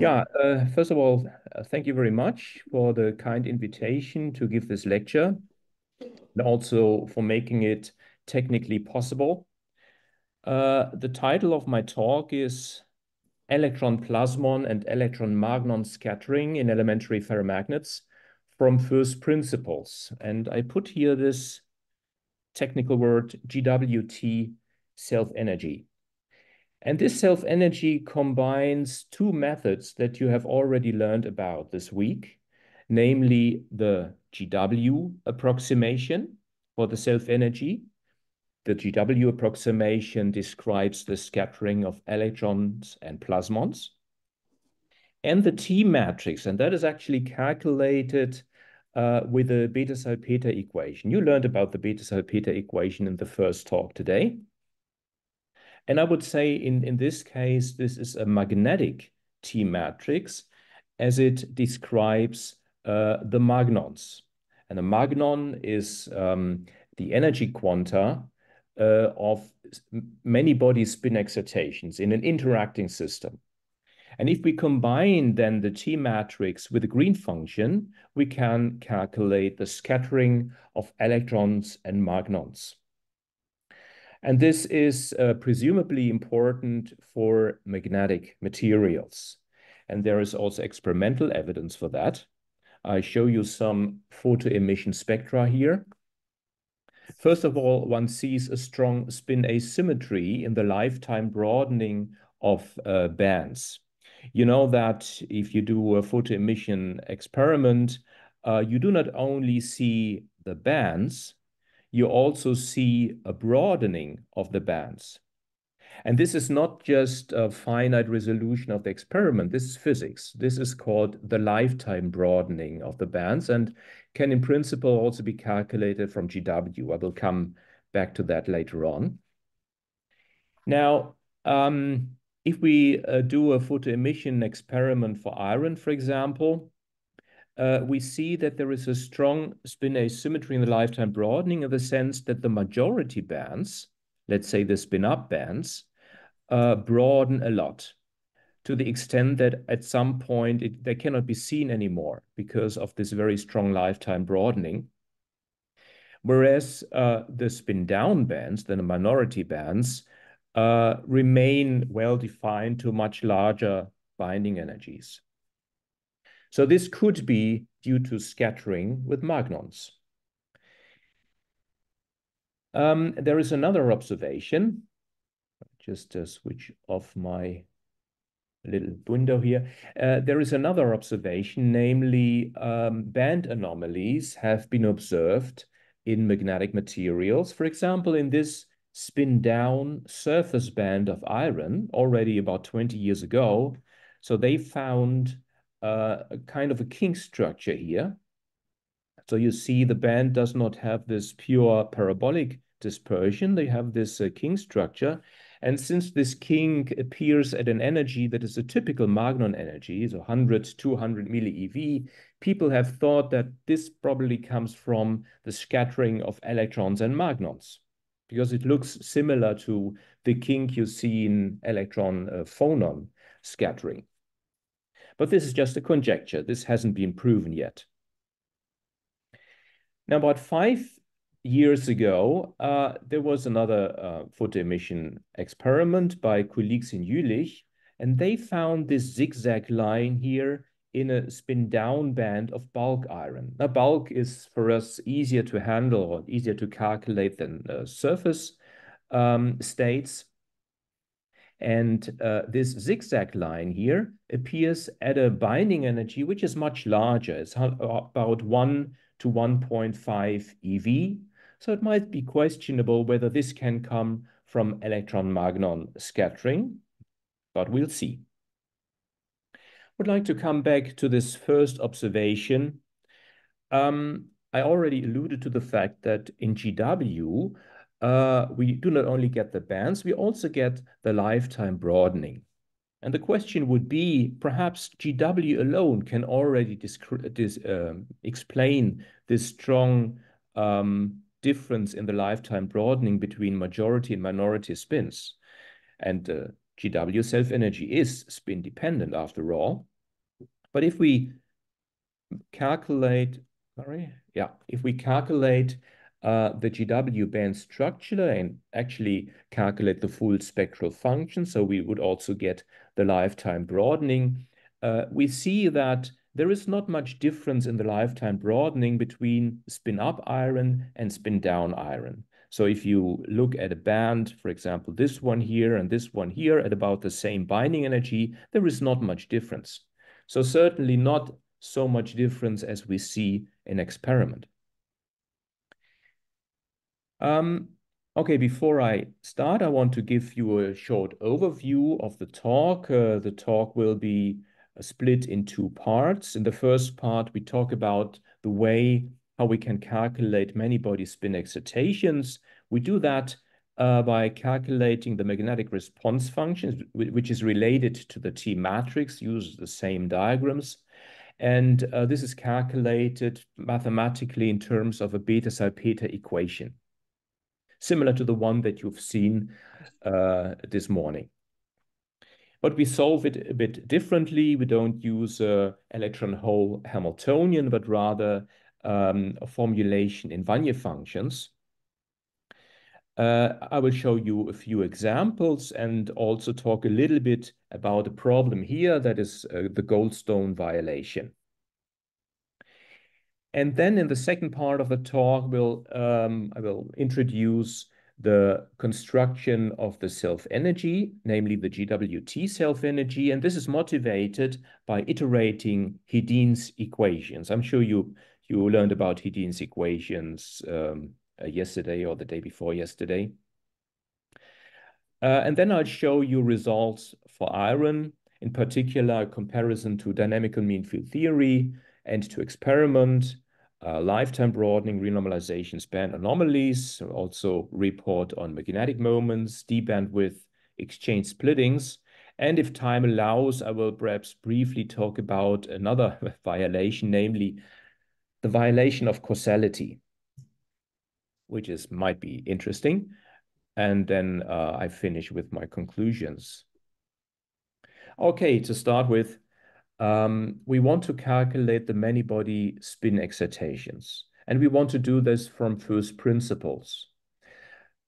Yeah, uh, first of all, uh, thank you very much for the kind invitation to give this lecture and also for making it technically possible. Uh, the title of my talk is Electron Plasmon and Electron Magnon Scattering in Elementary Ferromagnets from First Principles. And I put here this technical word GWT self-energy. And this self-energy combines two methods that you have already learned about this week, namely the GW approximation for the self-energy. The GW approximation describes the scattering of electrons and plasmons. And the T matrix, and that is actually calculated uh, with the Bethe-Salpeter equation. You learned about the Bethe-Salpeter equation in the first talk today. And I would say in, in this case, this is a magnetic T matrix as it describes uh, the magnons. And a magnon is um, the energy quanta uh, of many body spin excitations in an interacting system. And if we combine then the T matrix with the green function, we can calculate the scattering of electrons and magnons. And this is uh, presumably important for magnetic materials. And there is also experimental evidence for that. I show you some photoemission spectra here. First of all, one sees a strong spin asymmetry in the lifetime broadening of uh, bands. You know that if you do a photoemission experiment, uh, you do not only see the bands, you also see a broadening of the bands. And this is not just a finite resolution of the experiment. This is physics. This is called the lifetime broadening of the bands and can in principle also be calculated from GW. I will come back to that later on. Now, um, if we uh, do a photoemission experiment for iron, for example, we see that there is a strong spin asymmetry in the lifetime broadening in the sense that the majority bands, let's say the spin up bands, uh, broaden a lot to the extent that at some point it, they cannot be seen anymore because of this very strong lifetime broadening. Whereas uh, the spin down bands, the minority bands, uh, remain well defined to much larger binding energies. So this could be due to scattering with magnons. Um, there is another observation. Just to switch off my little window here. Uh, there is another observation, namely um, band anomalies have been observed in magnetic materials. For example, in this spin down surface band of iron already about 20 years ago. So they found uh, a kind of a kink structure here. So you see the band does not have this pure parabolic dispersion. They have this uh, kink structure. And since this kink appears at an energy that is a typical magnon energy, so 100, 200 millieV, people have thought that this probably comes from the scattering of electrons and magnons because it looks similar to the kink you see in electron uh, phonon scattering. But this is just a conjecture. This hasn't been proven yet. Now, about five years ago, uh, there was another uh, photoemission experiment by colleagues in Jülich, and they found this zigzag line here in a spin down band of bulk iron. Now, bulk is for us easier to handle or easier to calculate than uh, surface um, states. And uh, this zigzag line here appears at a binding energy which is much larger. It's about 1 to 1.5 eV. So it might be questionable whether this can come from electron-magnon scattering, but we'll see I would like to come back to this first observation. Um, I already alluded to the fact that in GW, uh, we do not only get the bands, we also get the lifetime broadening. And the question would be, perhaps GW alone can already um, explain this strong um, difference in the lifetime broadening between majority and minority spins. And uh, GW self-energy is spin dependent after all. But if we calculate, sorry, yeah, if we calculate uh, the GW band structure and actually calculate the full spectral function, so we would also get the lifetime broadening, uh, we see that there is not much difference in the lifetime broadening between spin up iron and spin down iron. So if you look at a band, for example, this one here and this one here at about the same binding energy, there is not much difference. So certainly not so much difference as we see in experiment. Um, okay, before I start, I want to give you a short overview of the talk. Uh, the talk will be uh, split in two parts. In the first part, we talk about the way how we can calculate many-body spin excitations. We do that uh, by calculating the magnetic response function, which is related to the T matrix, uses the same diagrams. And this is calculated mathematically in terms of a Bethe Salpeter equation similar to the one that you've seen uh, this morning. But we solve it a bit differently. We don't use uh, electron hole Hamiltonian, but rather um, a formulation in Wannier functions. Uh, I will show you a few examples and also talk a little bit about a problem here, that is uh, the Goldstone violation. And then in the second part of the talk, we'll, um, I will introduce the construction of the self-energy, namely the GWT self-energy, and this is motivated by iterating Hedin's equations. I'm sure you, you learned about Hedin's equations um, uh, yesterday or the day before yesterday. Uh, and then I'll show you results for iron, in particular a comparison to dynamical mean field theory, and to experiment, uh, lifetime broadening, renormalization span anomalies, also report on magnetic moments, d bandwidth, exchange splittings. And if time allows, I will perhaps briefly talk about another violation, namely the violation of causality, which is might be interesting. And then uh, I finish with my conclusions. Okay, to start with, um, we want to calculate the many-body spin excitations, and we want to do this from first principles.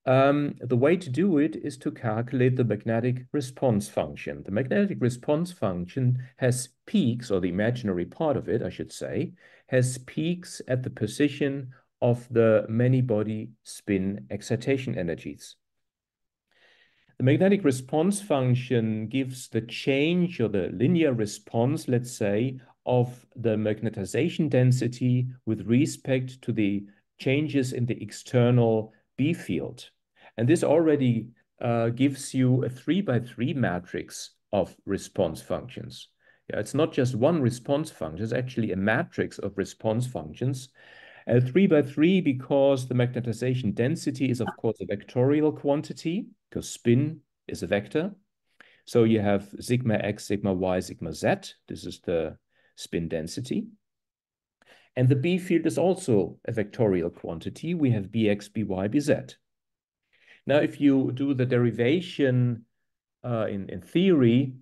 Um, the way to do it is to calculate the magnetic response function. The magnetic response function has peaks, or the imaginary part of it, I should say, has peaks at the position of the many-body spin excitation energies. The magnetic response function gives the change or the linear response, let's say, of the magnetization density with respect to the changes in the external B field. And this already uh, gives you a three by three matrix of response functions. Yeah, it's not just one response function, it's actually a matrix of response functions. A three by three because the magnetization density is, of course, a vectorial quantity because spin is a vector. So you have sigma x, sigma y, sigma z. This is the spin density. And the B field is also a vectorial quantity. We have bx, by, bz. Now, if you do the derivation uh, in, in theory,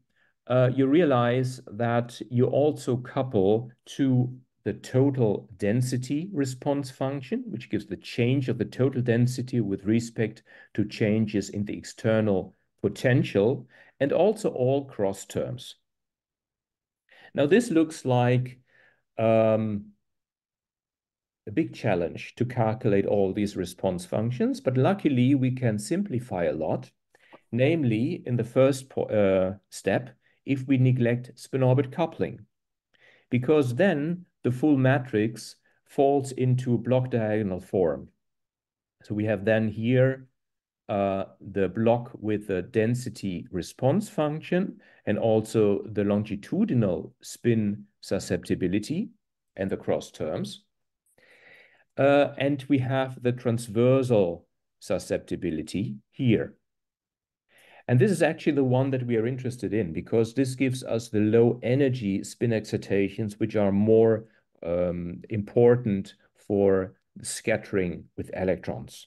uh, you realize that you also couple to the total density response function, which gives the change of the total density with respect to changes in the external potential, and also all cross terms. Now, this looks like um, a big challenge to calculate all these response functions, but luckily we can simplify a lot, namely in the first uh, step, if we neglect spin-orbit coupling, because then the full matrix falls into block diagonal form. So we have then here uh, the block with the density response function and also the longitudinal spin susceptibility and the cross terms. Uh, and we have the transversal susceptibility here. And this is actually the one that we are interested in because this gives us the low energy spin excitations, which are more um, important for scattering with electrons.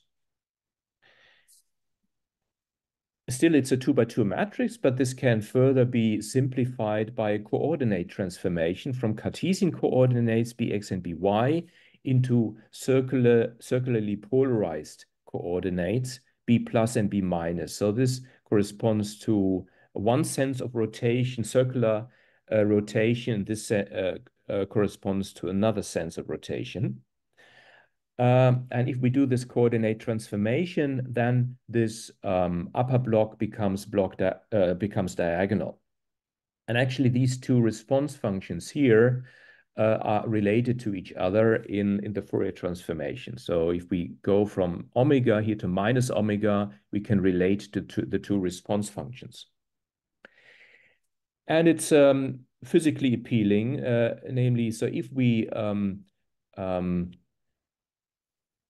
still, it's a two by two matrix, but this can further be simplified by a coordinate transformation from Cartesian coordinates bx and by into circular, circularly polarized coordinates b plus and b minus. So this corresponds to one sense of rotation, circular uh, rotation. This uh, uh, corresponds to another sense of rotation. Um, and if we do this coordinate transformation, then this um, upper block becomes block di uh, becomes diagonal. And actually, these two response functions here uh, are related to each other in, in the Fourier transformation. So if we go from omega here to minus omega, we can relate to, to the two response functions. And it's um, physically appealing, uh, namely, so if we um, um,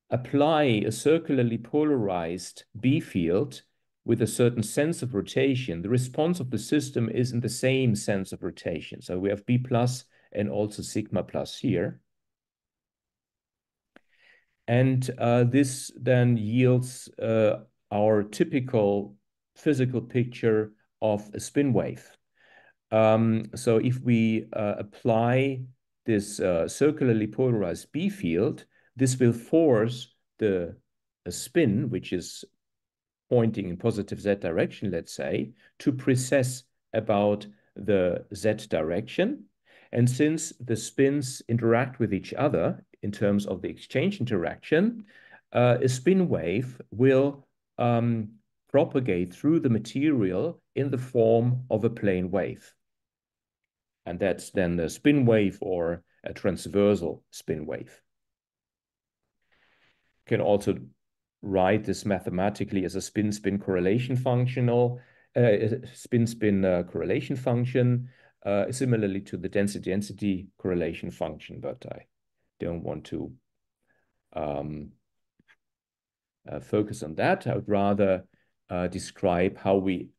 apply a circularly polarized B field with a certain sense of rotation, the response of the system is in the same sense of rotation. So we have B plus and also sigma plus here. And uh, this then yields uh, our typical physical picture of a spin wave. Um, so if we uh, apply this uh, circularly polarized B field, this will force the spin, which is pointing in positive z direction, let's say, to precess about the z direction. And since the spins interact with each other in terms of the exchange interaction, uh, a spin wave will um, propagate through the material in the form of a plane wave. And that's then a spin wave or a transversal spin wave. Can also write this mathematically as a spin-spin correlation functional, uh, spin-spin uh, correlation function, uh, similarly to the density-density correlation function, but I don't want to um, uh, focus on that. I would rather uh, describe how we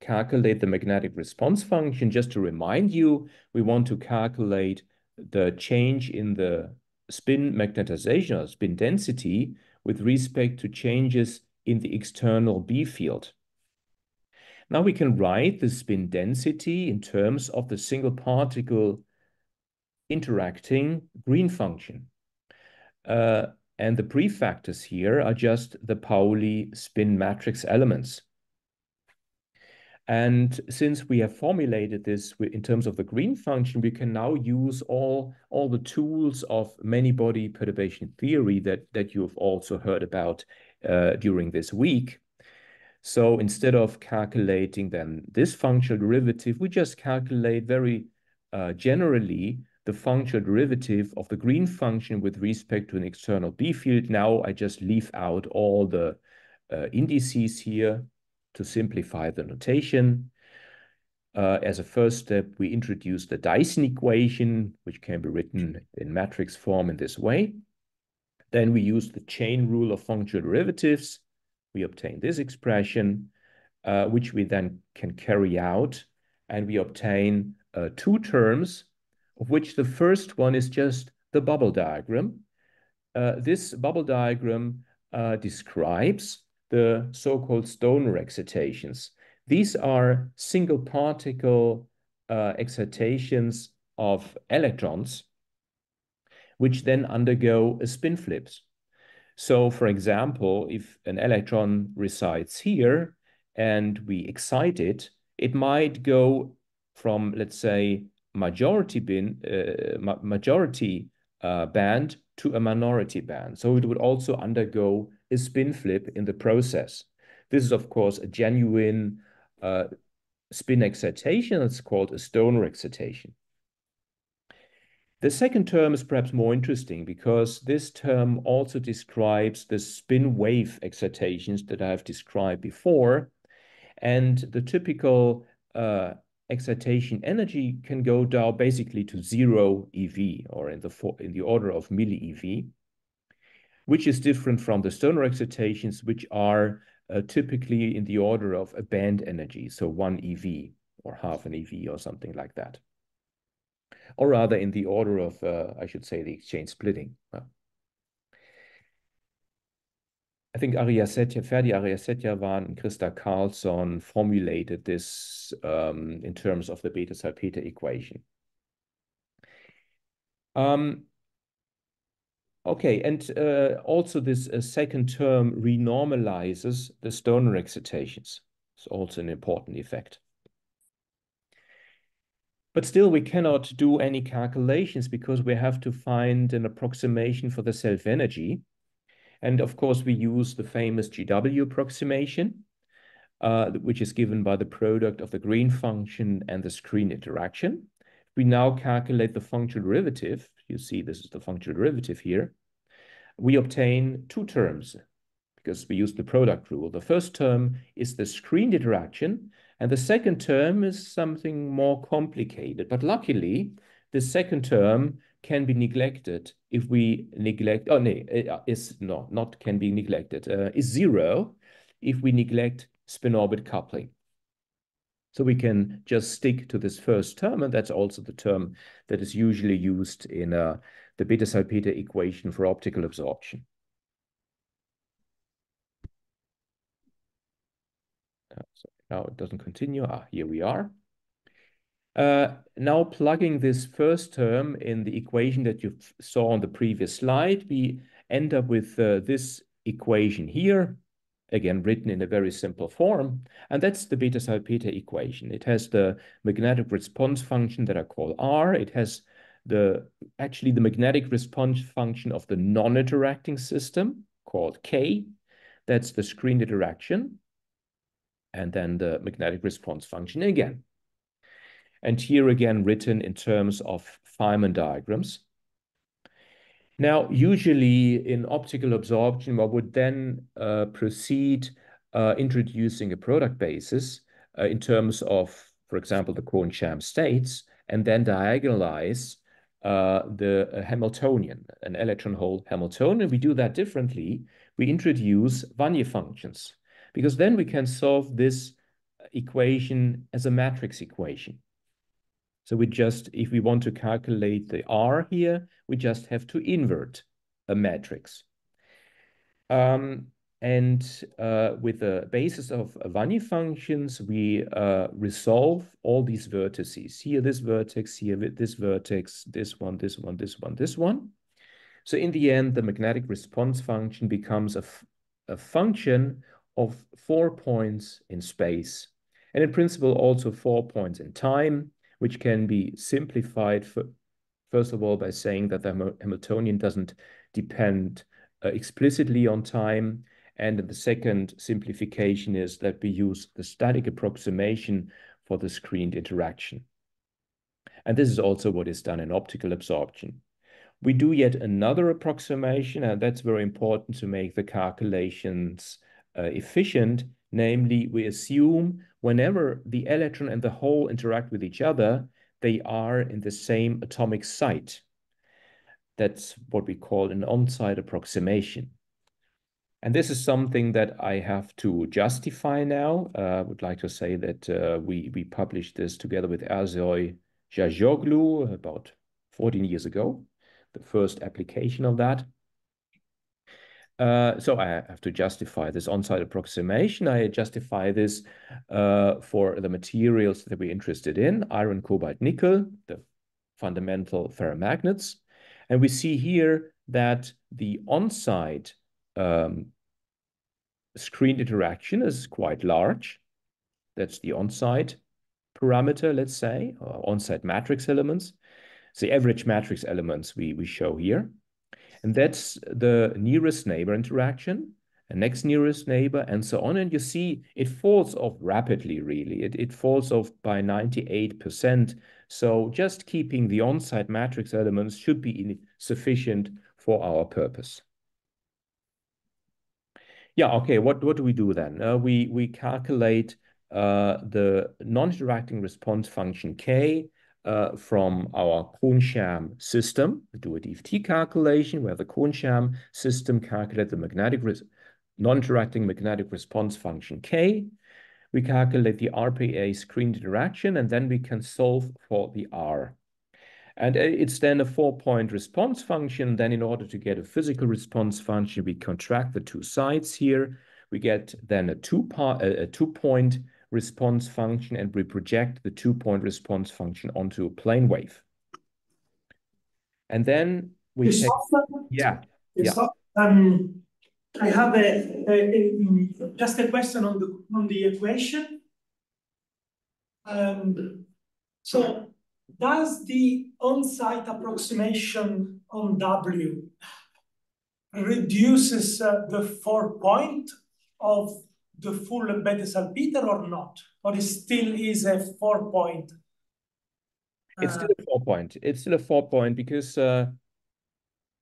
calculate the magnetic response function. Just to remind you, we want to calculate the change in the spin magnetization or spin density with respect to changes in the external B field. Now we can write the spin density in terms of the single particle interacting green function. Uh, and the prefactors here are just the Pauli spin matrix elements. And since we have formulated this in terms of the green function, we can now use all, all the tools of many-body perturbation theory that, that you've also heard about uh, during this week. So instead of calculating then this functional derivative, we just calculate very uh, generally the functional derivative of the green function with respect to an external B field. Now I just leave out all the uh, indices here to simplify the notation. Uh, as a first step, we introduce the Dyson equation, which can be written in matrix form in this way. Then we use the chain rule of functional derivatives. We obtain this expression, uh, which we then can carry out, and we obtain uh, two terms, of which the first one is just the bubble diagram. Uh, this bubble diagram uh, describes the so-called Stoner excitations. These are single particle uh, excitations of electrons, which then undergo a spin flips. So for example, if an electron resides here and we excite it, it might go from, let's say, majority bin, uh, ma majority uh, band to a minority band. So it would also undergo a spin flip in the process. This is, of course, a genuine uh, spin excitation. It's called a stoner excitation. The second term is perhaps more interesting because this term also describes the spin wave excitations that I've described before. And the typical uh, excitation energy can go down basically to zero EV or in the, in the order of milli EV which is different from the stoner excitations, which are uh, typically in the order of a band energy, so one EV or half an EV or something like that. Or rather in the order of, uh, I should say, the exchange splitting. I think Ariasetya, Ferdi Aryasetiawan and Krister Karlsson formulated this um, in terms of the Bethe-Salpeter equation. Um, okay, and uh, also this uh, second term renormalizes the Stoner excitations. It's also an important effect. But still, we cannot do any calculations because we have to find an approximation for the self-energy. And of course, we use the famous GW approximation, uh, which is given by the product of the green function and the screen interaction. We now calculate the functional derivative. You see this is the functional derivative here. We obtain two terms because we use the product rule. The first term is the screen interaction, and the second term is something more complicated. But luckily, the second term can be neglected if we neglect, oh no, uh, is no, not can be neglected, uh, is zero if we neglect spin-orbit coupling. So we can just stick to this first term, and that's also the term that is usually used in uh, the Bethe-Salpeter equation for optical absorption. Uh, so now it doesn't continue. Ah, here we are. Uh, now plugging this first term in the equation that you saw on the previous slide, we end up with uh, this equation here, again written in a very simple form, and that's the Bethe-Salpeter equation. It has the magnetic response function that I call R. It has the actually the magnetic response function of the non-interacting system called K. That's the screen interaction. And then the magnetic response function again and here again written in terms of Feynman diagrams. Now, usually in optical absorption, one would then uh, proceed uh, introducing a product basis uh, in terms of, for example, the Kohn-Sham states, and then diagonalize uh, the Hamiltonian, an electron hole Hamiltonian. We do that differently. We introduce Wannier functions, because then we can solve this equation as a matrix equation. So we just, if we want to calculate the R here, we just have to invert a matrix. Um, and uh, with the basis of Wannier functions, we uh, resolve all these vertices. Here, this vertex, here, this vertex, this one, this one, this one, this one. So in the end, the magnetic response function becomes a, a function of four points in space. And in principle, also four points in time which can be simplified for, first of all by saying that the Hamiltonian doesn't depend uh, explicitly on time. And the second simplification is that we use the static approximation for the screened interaction. And this is also what is done in optical absorption. We do yet another approximation, and that's very important to make the calculations uh, efficient. Namely, we assume whenever the electron and the hole interact with each other, they are in the same atomic site. That's what we call an on-site approximation. And this is something that I have to justify now. Uh, I would like to say that uh, we, we published this together with Ersoy Şaşıoğlu about 14 years ago, the first application of that. Uh, so I have to justify this on-site approximation. I justify this uh, for the materials that we're interested in, iron, cobalt, nickel, the fundamental ferromagnets. And we see here that the on-site um, screen interaction is quite large. That's the on-site parameter, let's say, on-site matrix elements. the average matrix elements we, we show here. And that's the nearest neighbor interaction, a next nearest neighbor, and so on. And you see it falls off rapidly, really. It, it falls off by 98%. So just keeping the on-site matrix elements should be sufficient for our purpose. Yeah, okay, what, what do we do then? Uh, we, we calculate uh, the non-interacting response function K, from our Kohn-Sham system. We do a DFT calculation where the Kohn-Sham system calculates the magnetic non-interacting magnetic response function K. We calculate the RPA screen interaction, and then we can solve for the R. And uh, it's then a four-point response function. Then in order to get a physical response function, we contract the two sides here. We get then a two-point response function, and we project the two-point response function onto a plane wave. And then we take, yeah, yeah. Um, I have a, a, a, just a question on the on the equation. Um, so does the on-site approximation on W reduces uh, the four point of the full Bethe-Salpeter or not? Or it still is a four point? Uh, it's still a four point. It's still a four point because uh,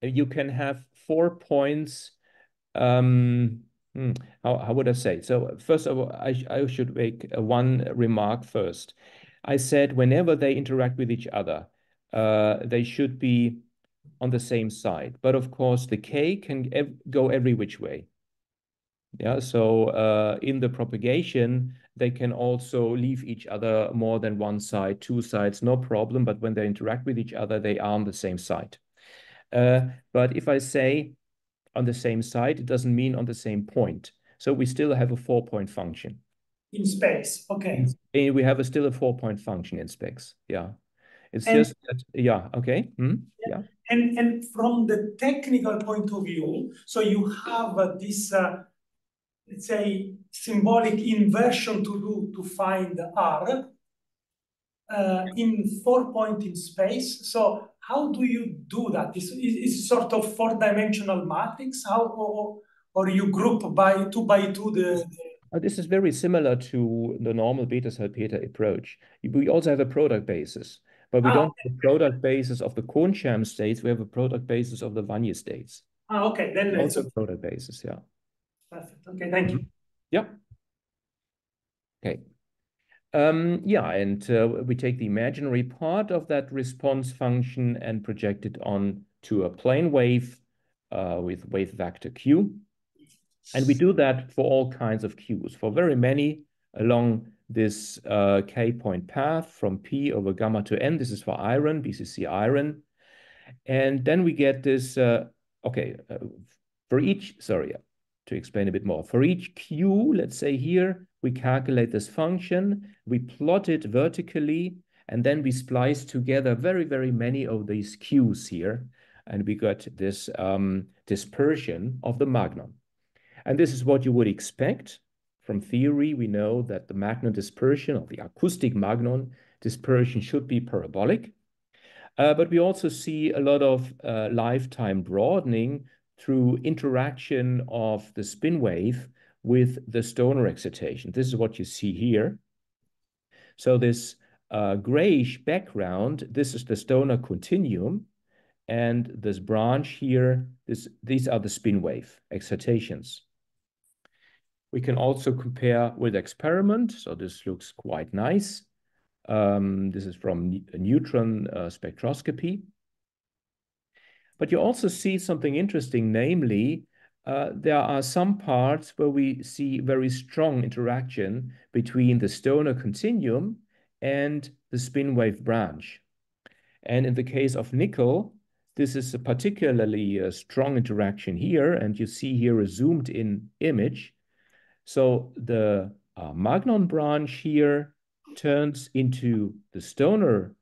you can have four points. Um, hmm, how, how would I say? So first of all, I, I should make one remark first. I said whenever they interact with each other, uh, they should be on the same side. But of course, the K can ev go every which way. Yeah, so uh, in the propagation, they can also leave each other more than one side, two sides, no problem. But when they interact with each other, they are on the same side. Uh, but if I say on the same side, it doesn't mean on the same point. So we still have a four-point function. In space, okay. And we have a still a four-point function in space, yeah. It's and, just that, yeah, okay. Hmm? Yeah. yeah. And, and from the technical point of view, so you have uh, this uh, let's say, symbolic inversion to do to find R uh, in four point in space. So how do you do that? Is is sort of four dimensional matrix? How or, or you group by two by two the, the this is very similar to the normal Bethe-Salpeter approach. We also have a product basis, but we ah, don't okay. have a product basis of the Kohn-Sham states. We have a product basis of the Wannier states. Ah, okay. Then also a product basis, yeah. Perfect. Okay, thank you. Yep. Okay. Um, yeah, and uh, we take the imaginary part of that response function and project it on to a plane wave uh, with wave vector q. And we do that for all kinds of q's, for very many along this uh, k-point path from p over gamma to n. This is for iron, BCC iron. And then we get this, uh, okay, uh, for each, sorry, to explain a bit more. For each q, let's say here, we calculate this function, we plot it vertically, and then we splice together very, very many of these q's here, and we got this um, dispersion of the magnon. And this is what you would expect. From theory, we know that the magnon dispersion of the acoustic magnon dispersion should be parabolic. Uh, but we also see a lot of uh, lifetime broadening through interaction of the spin wave with the Stoner excitation. This is what you see here. So this uh, grayish background, this is the Stoner continuum. And this branch here, this, these are the spin wave excitations. We can also compare with experiment. So this looks quite nice. Um, this is from neutron uh, spectroscopy. But you also see something interesting, namely, uh, there are some parts where we see very strong interaction between the Stoner continuum and the spin wave branch. And in the case of nickel, this is a particularly uh, strong interaction here, and you see here a zoomed in image. So the uh, Magnon branch here turns into the Stoner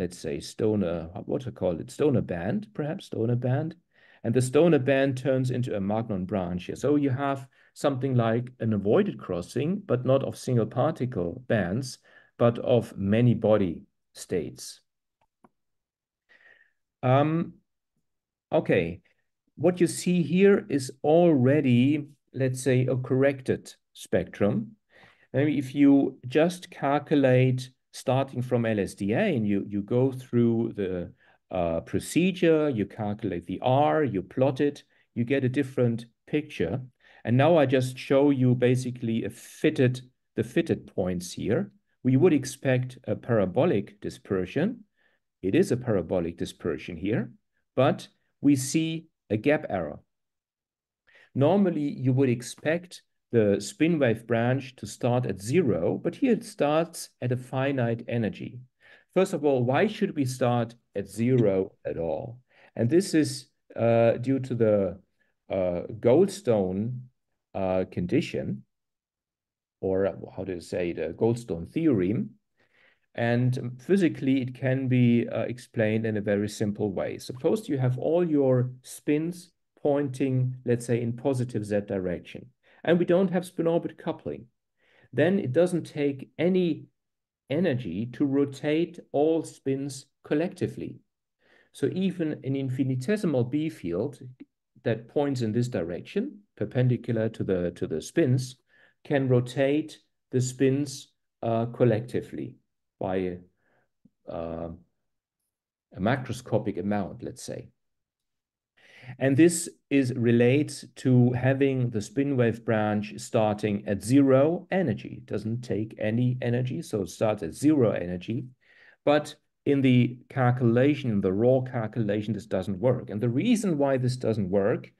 let's say stoner, what to call it, stoner band, perhaps stoner band. And the stoner band turns into a Magnon branch here. So you have something like an avoided crossing, but not of single particle bands, but of many body states. Um, okay, what you see here is already, let's say, a corrected spectrum. Maybe if you just calculate starting from LSDA and you, you go through the uh, procedure, you calculate the R, you plot it, you get a different picture. And now I just show you basically a fitted, the fitted points here. We would expect a parabolic dispersion. It is a parabolic dispersion here, but we see a gap error. Normally, you would expect the spin wave branch to start at zero, but here it starts at a finite energy. first of all, why should we start at zero at all? And this is uh, due to the uh, Goldstone uh, condition, or how do you say, the Goldstone theorem. And physically, it can be uh, explained in a very simple way. Suppose you have all your spins pointing, let's say, in positive z direction, and we don't have spin-orbit coupling. Then it doesn't take any energy to rotate all spins collectively. So even an infinitesimal B field that points in this direction, perpendicular to the, to the spins, can rotate the spins uh, collectively by uh, a macroscopic amount, let's say. And this is relates to having the spin wave branch starting at zero energy. It doesn't take any energy, so it starts at zero energy. But in the calculation, in the raw calculation, this doesn't work. And the reason why this doesn't work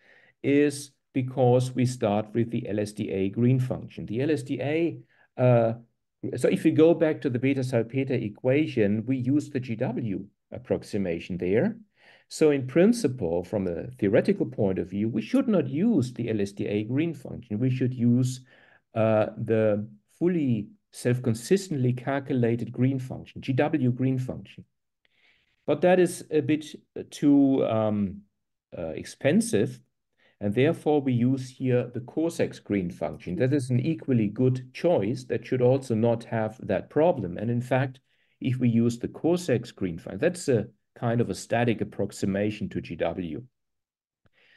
is because we start with the LSDA green function. The LSDA, uh, so if we go back to the Bethe Salpeter equation, we use the GW approximation there. So in principle, from a theoretical point of view, we should not use the LSDA green function. We should use uh, the fully self-consistently calculated green function, GW green function. But that is a bit too um, uh, expensive and therefore, we use here the COHSEX green function. That is an equally good choice that should also not have that problem. And in fact, if we use the COHSEX green function, that's a kind of a static approximation to GW.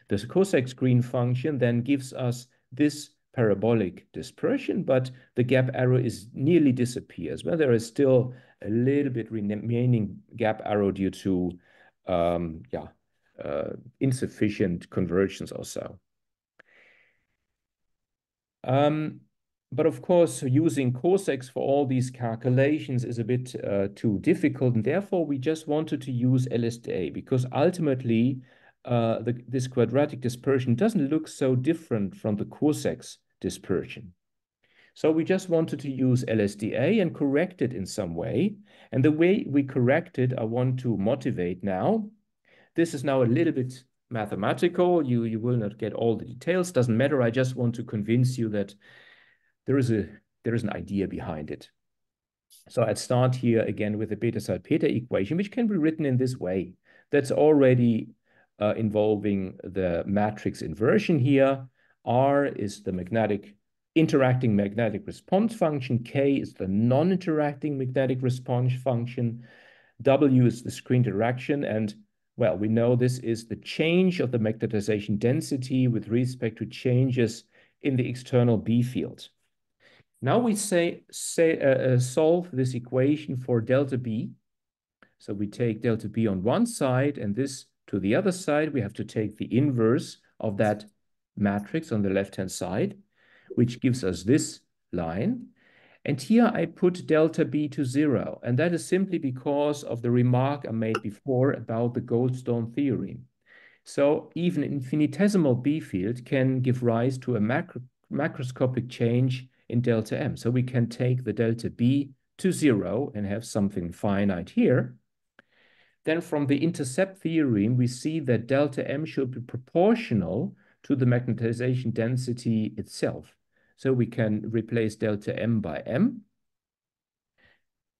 The COHSEX green function then gives us this parabolic dispersion, but the gap arrow is nearly disappears. Well, there is still a little bit remaining gap arrow due to um, yeah, uh, insufficient conversions or so. Um, but of course, using COHSEX for all these calculations is a bit uh, too difficult, and therefore we just wanted to use LSDA because ultimately uh, the, this quadratic dispersion doesn't look so different from the COHSEX dispersion. So we just wanted to use LSDA and correct it in some way. And the way we correct it, I want to motivate now. This is now a little bit mathematical. You, you will not get all the details. Doesn't matter. I just want to convince you that there is, a, there is an idea behind it. So I'd start here again with the Bethe Salpeter equation, which can be written in this way. That's already uh, involving the matrix inversion here. R is the magnetic interacting magnetic response function. K is the non-interacting magnetic response function. W is the screen direction. And well, we know this is the change of the magnetization density with respect to changes in the external B field. Now we say, say uh, uh, solve this equation for delta B. So we take delta B on one side and this to the other side. We have to take the inverse of that matrix on the left-hand side, which gives us this line. And here I put delta B to zero, and that is simply because of the remark I made before about the Goldstone theorem. So even infinitesimal B field can give rise to a macro macroscopic change in delta M. So we can take the delta B to zero and have something finite here. Then from the intercept theorem, we see that delta M should be proportional to the magnetization density itself. So we can replace delta M by M.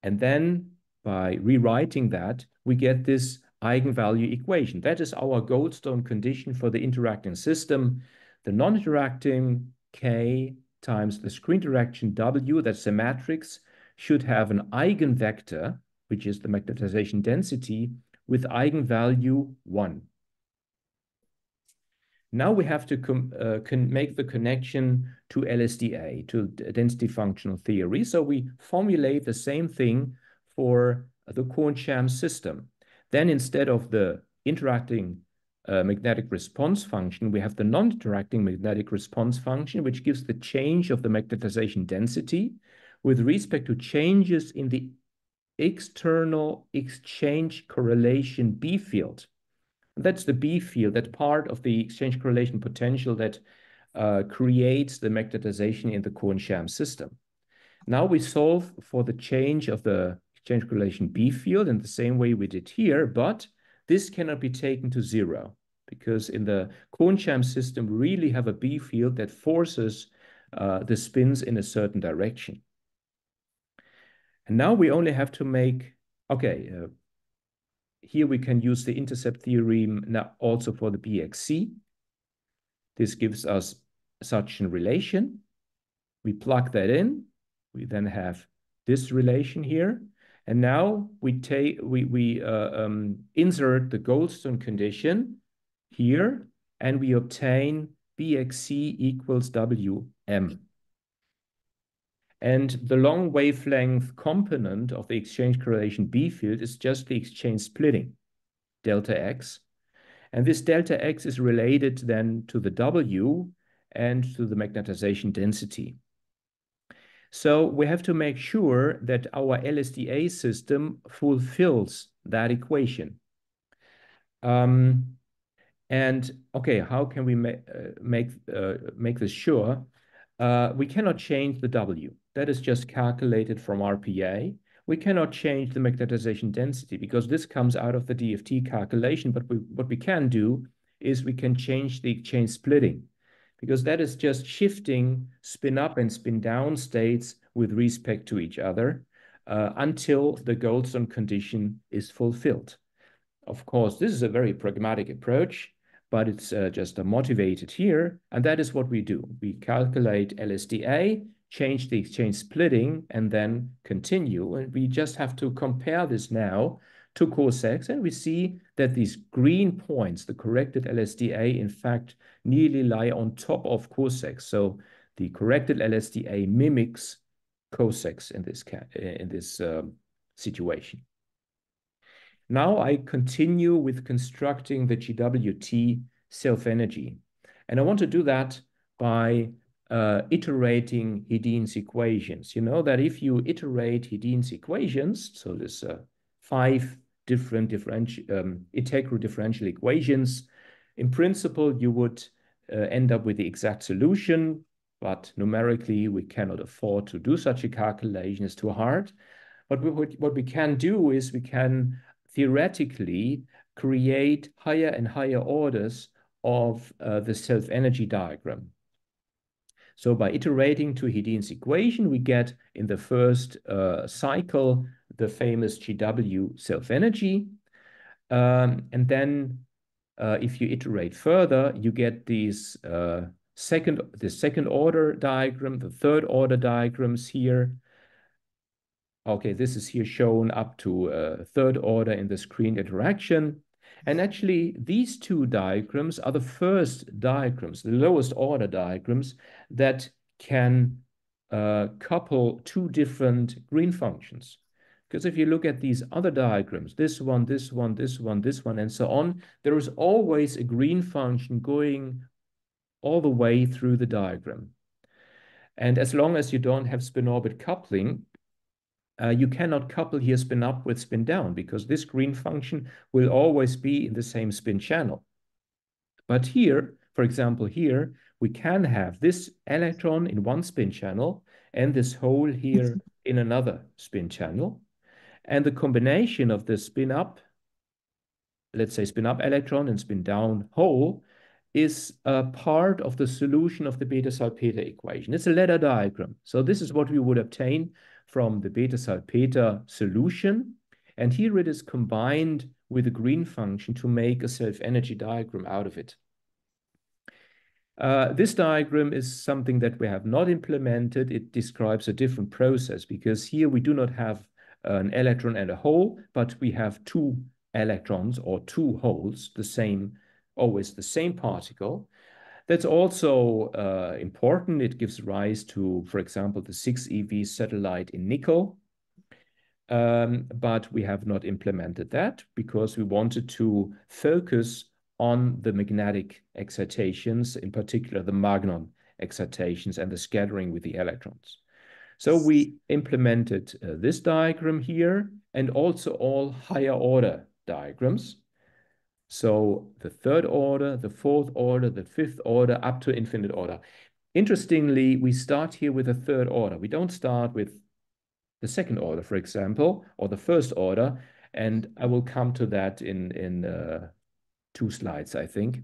And then by rewriting that, we get this eigenvalue equation. That is our Goldstone condition for the interacting system. The non-interacting K times the screen direction W, that's the matrix, should have an eigenvector, which is the magnetization density, with eigenvalue 1. Now we have to uh, make the connection to LSDA, to density functional theory. So we formulate the same thing for the Kohn-Sham system. Then instead of the interacting uh, magnetic response function, we have the non-interacting magnetic response function, which gives the change of the magnetization density with respect to changes in the external exchange correlation B field. That's the B field, that part of the exchange correlation potential that uh, creates the magnetization in the Kohn-Sham system. Now we solve for the change of the exchange correlation B field in the same way we did here, but this cannot be taken to zero because in the Kohn-Sham system, we really have a B field that forces uh, the spins in a certain direction. And now we only have to make, okay, uh, here we can use the intercept theorem now also for the BXC. This gives us such a relation. We plug that in. We then have this relation here. And now we take we we uh, um, insert the Goldstone condition here, and we obtain BXC equals WM. And the long wavelength component of the exchange correlation B field is just the exchange splitting, delta X. And this delta X is related then to the W and to the magnetization density. So we have to make sure that our LSDA system fulfills that equation. Um, and okay, how can we ma uh, make uh, make this sure? Uh, we cannot change the W. That is just calculated from RPA. We cannot change the magnetization density because this comes out of the DFT calculation. But we, what we can do is we can change the exchange splitting because that is just shifting spin up and spin down states with respect to each other uh, until the Goldstone condition is fulfilled. Of course, this is a very pragmatic approach but it's uh, just uh, motivated here. And that is what we do. We calculate LSDA, change the exchange splitting, and then continue. And we just have to compare this now to and we see that these green points, the corrected LSDA, in fact, nearly lie on top of. So the corrected LSDA mimics COHSEX in this, in this um, situation. Now I continue with constructing the GWT self-energy. And I want to do that by uh, iterating Hedin's equations. You know that if you iterate Hedin's equations, so there's uh, five different um, integral differential equations, in principle, you would uh, end up with the exact solution, but numerically, we cannot afford to do such a calculation. It's too hard. But we, what we can do is we can theoretically create higher and higher orders of uh, the self-energy diagram. So by iterating to Hedin's equation, we get in the first uh, cycle the famous GW self-energy. Um, and then uh, if you iterate further, you get these uh, second, the second order diagram, the third order diagrams here, Okay, this is here shown up to a third order in the screen interaction. And actually, these two diagrams are the first diagrams, the lowest order diagrams that can uh, couple two different green functions. Because if you look at these other diagrams, this one, this one, this one, this one, and so on, there is always a green function going all the way through the diagram. And as long as you don't have spin-orbit coupling, uh, you cannot couple here spin up with spin down because this green function will always be in the same spin channel. But here, for example, here, we can have this electron in one spin channel and this hole here in another spin channel. And the combination of the spin up, let's say spin up electron and spin down hole, is a part of the solution of the Bethe-Salpeter equation. It's a ladder diagram. So this is what we would obtain from the Bethe-Salpeter solution. And here it is combined with a green function to make a self-energy diagram out of it. Uh, this diagram is something that we have not implemented. It describes a different process because here we do not have an electron and a hole, but we have two electrons or two holes, the same, always the same particle. That's also uh, important. It gives rise to, for example, the 6EV satellite in nickel. Um, but we have not implemented that because we wanted to focus on the magnetic excitations, in particular the magnon excitations and the scattering with the electrons. So we implemented uh, this diagram here and also all higher order diagrams. So the third order, the fourth order, the fifth order, up to infinite order. Interestingly, we start here with a third order. We don't start with the second order, for example, or the first order. And I will come to that in, in uh, two slides, I think.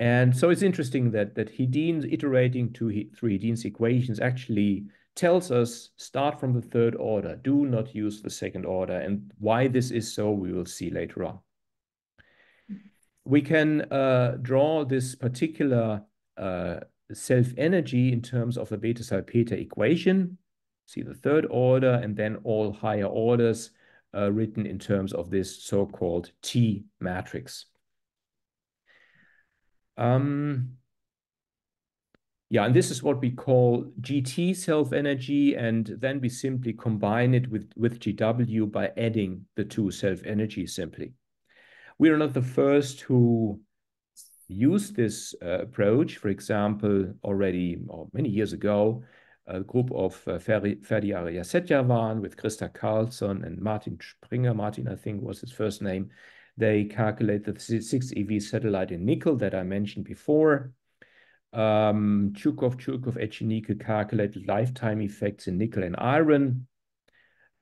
And so it's interesting that, that Hedin's iterating to three Hedin's equations actually tells us start from the third order, do not use the second order. And why this is so, we will see later on. We can uh, draw this particular uh, self-energy in terms of a Bethe-Salpeter equation. See the third order and then all higher orders uh, written in terms of this so-called T matrix. Um, yeah, and this is what we call GT self-energy, and then we simply combine it with, with GW by adding the two self-energy simply. We are not the first who used this uh, approach. For example, already or many years ago, a group of uh, Ferdi, Aryasetiawan with Krister Karlsson and Martin Springer, Martin I think was his first name, they calculated the 6 eV satellite in nickel that I mentioned before. Um, Zhukov, Chulkov, Echenique calculated lifetime effects in nickel and iron.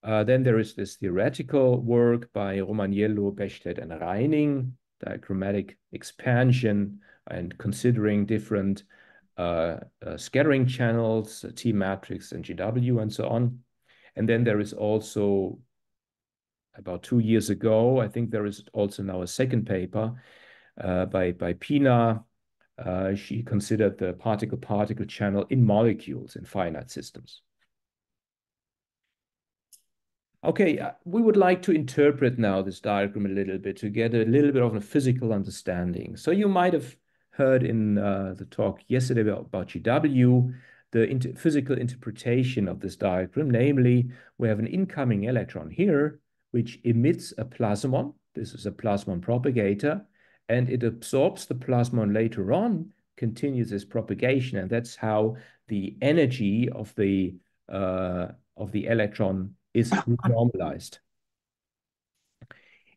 Uh, then there is this theoretical work by Romaniello, Bechstedt, and Reining, diagrammatic expansion and considering different uh, uh, scattering channels, T matrix and GW and so on. And then there is also about two years ago, I think there is also now a second paper uh, by, by Pina. Uh, she considered the particle-particle channel in molecules in finite systems. Okay, uh, we would like to interpret now this diagram a little bit to get a little bit of a physical understanding. So you might have heard in uh, the talk yesterday about, about GW, the inter physical interpretation of this diagram, namely we have an incoming electron here, which emits a plasmon. This is a plasmon propagator, and it absorbs the plasmon later on, continues its propagation, and that's how the energy of the uh, of the electron is normalized.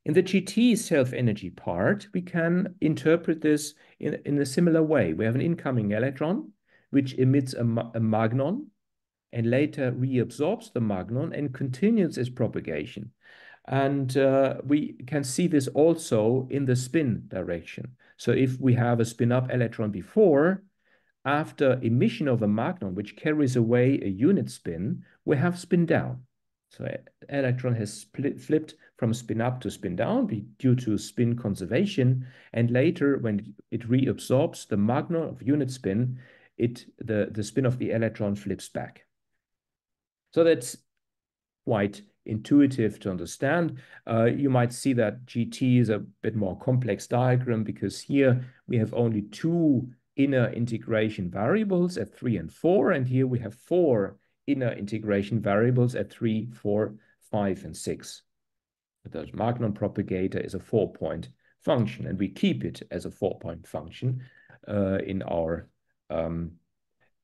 In the GT self-energy part, we can interpret this in, in a similar way. We have an incoming electron, which emits a, a magnon, and later reabsorbs the magnon and continues its propagation. And uh, we can see this also in the spin direction. So if we have a spin up electron before, after emission of a magnon, which carries away a unit spin, we have spin down. So electron has split, flipped from spin up to spin down due to spin conservation. And later, when it reabsorbs the magnon of unit spin, it the, the spin of the electron flips back. So that's quite intuitive to understand. Uh, you might see that GT is a bit more complex diagram because here we have only two inner integration variables at three and four, and here we have four inner integration variables at three, four, five, and six. The Magnon propagator is a four-point function, and we keep it as a four-point function uh, in our um,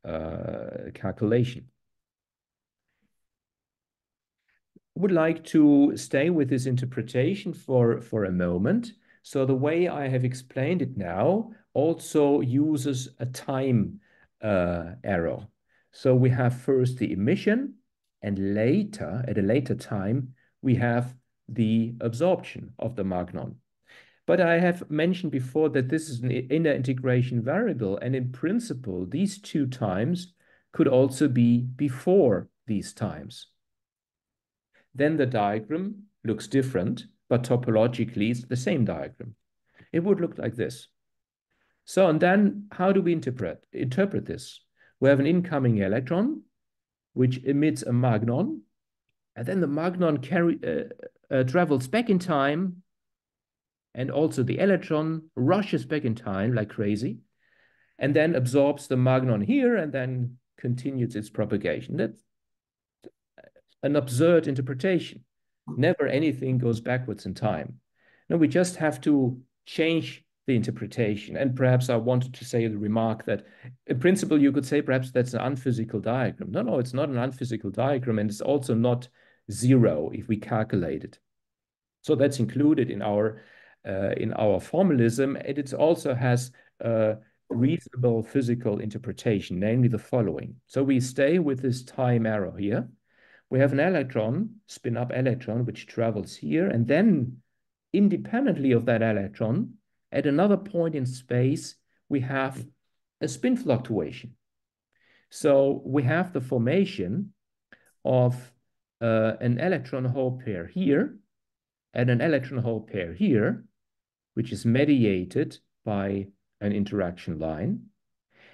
uh, calculation. would like to stay with this interpretation for, for a moment. So the way I have explained it now also uses a time uh, arrow. So we have first the emission and later, at a later time, we have the absorption of the magnon. But I have mentioned before that this is an inner integration variable, and in principle, these two times could also be before these times then the diagram looks different, but topologically it's the same diagram. It would look like this. So, and then how do we interpret, interpret this? We have an incoming electron, which emits a magnon, and then the magnon carry, uh, uh, travels back in time, and also the electron rushes back in time like crazy, and then absorbs the magnon here, and then continues its propagation. That's an absurd interpretation. Never anything goes backwards in time. No, we just have to change the interpretation. And perhaps I wanted to say the remark that in principle, you could say perhaps that's an unphysical diagram. No, no, it's not an unphysical diagram. And it's also not zero if we calculate it. So that's included in our uh, in our formalism. And it also has a reasonable physical interpretation, namely the following. So we stay with this time arrow here. we have an electron, spin up electron, which travels here, and then independently of that electron, at another point in space, we have a spin fluctuation. So we have the formation of uh, an electron hole pair here and an electron hole pair here, which is mediated by an interaction line.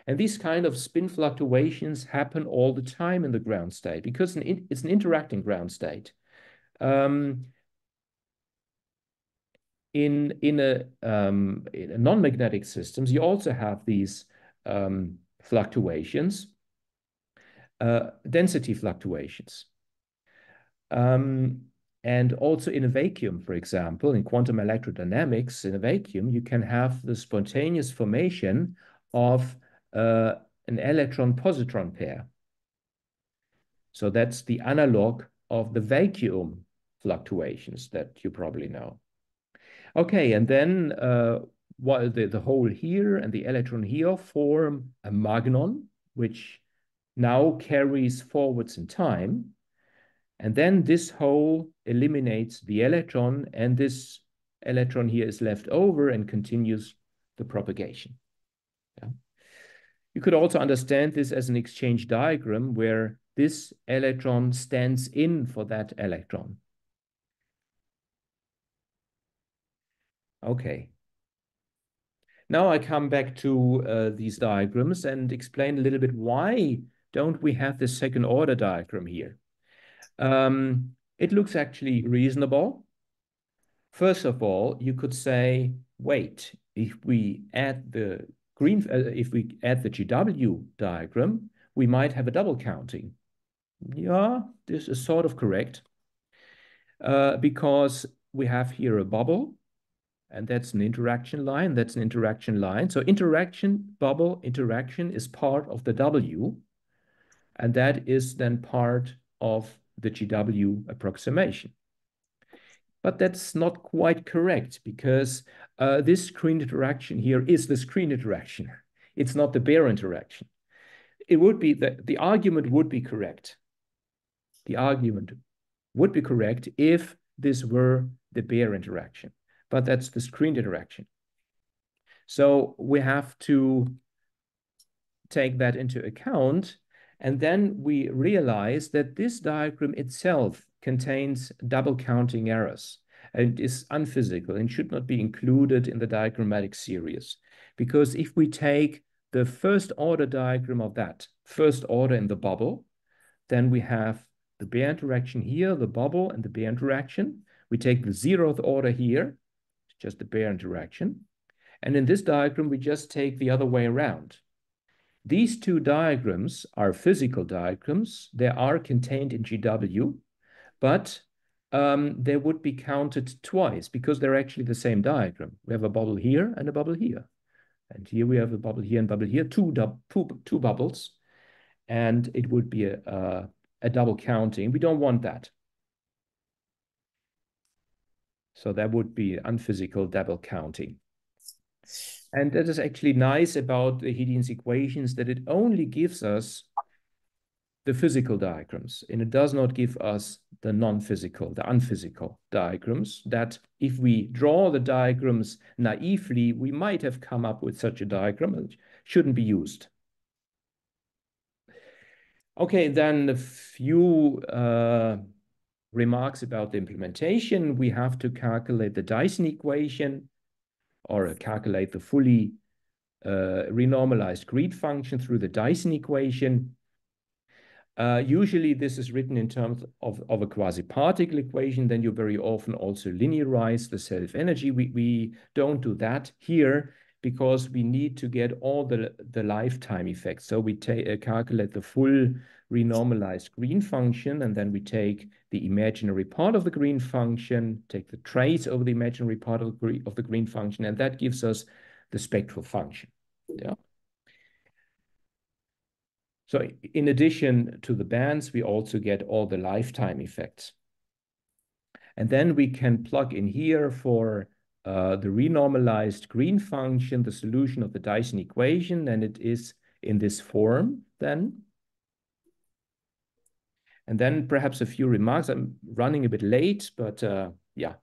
And these kind of spin fluctuations happen all the time in the ground state because it's an interacting ground state. Um, in in a, um, in non-magnetic systems, you also have these um, fluctuations, uh, density fluctuations. Um, and also in a vacuum, for example, in quantum electrodynamics, in a vacuum, you can have the spontaneous formation of uh, an electron-positron pair. So that's the analog of the vacuum fluctuations that you probably know. Okay, and then uh, while the, the hole here and the electron here form a magnon, which now carries forwards in time. And then this hole eliminates the electron, and this electron here is left over and continues the propagation. Yeah. You could also understand this as an exchange diagram where this electron stands in for that electron. Okay. Now I come back to uh, these diagrams and explain a little bit why don't we have this second order diagram here? Um, it looks actually reasonable. First of all, you could say, wait, if we add the green, uh, if we add the GW diagram, we might have a double counting. Yeah, this is sort of correct. Uh, because we have here a bubble and that's an interaction line. That's an interaction line. So interaction, bubble, interaction is part of the W, and that is then part of the GW approximation. But that's not quite correct because uh, this screen interaction here is the screen interaction. It's not the bare interaction. It would be that the argument would be correct. The argument would be correct if this were the bare interaction but that's the screen interaction. So we have to take that into account. And then we realize that this diagram itself contains double counting errors and is unphysical and should not be included in the diagrammatic series. Because if we take the first order diagram of that, first order in the bubble, then we have the bare interaction here, the bubble and the bare interaction. We take the zeroth order here, just the bare interaction. And in this diagram, we just take the other way around. These two diagrams are physical diagrams. They are contained in GW, but um, they would be counted twice because they're actually the same diagram. We have a bubble here and a bubble here. And here we have a bubble here and bubble here, two, two, two bubbles. And it would be a, a, a double counting. We don't want that. So that would be unphysical double counting. And that is actually nice about the Hedin's equations that it only gives us the physical diagrams and it does not give us the non-physical, the unphysical diagrams that if we draw the diagrams naively, we might have come up with such a diagram that shouldn't be used. Okay, then a few uh, remarks about the implementation, we have to calculate the Dyson equation or calculate the fully uh, renormalized Green function through the Dyson equation. Uh, usually this is written in terms of, of a quasi-particle equation, then you very often also linearize the self-energy. We, we don't do that here because we need to get all the, the lifetime effects. So we uh, calculate the full renormalized green function, and then we take the imaginary part of the green function, take the trace over the imaginary part of the, green, of the green function, and that gives us the spectral function. Yeah. So in addition to the bands, we also get all the lifetime effects. And then we can plug in here for uh, the renormalized green function, the solution of the Dyson equation, and it is in this form then. And then perhaps a few remarks. I'm running a bit late, but uh, yeah,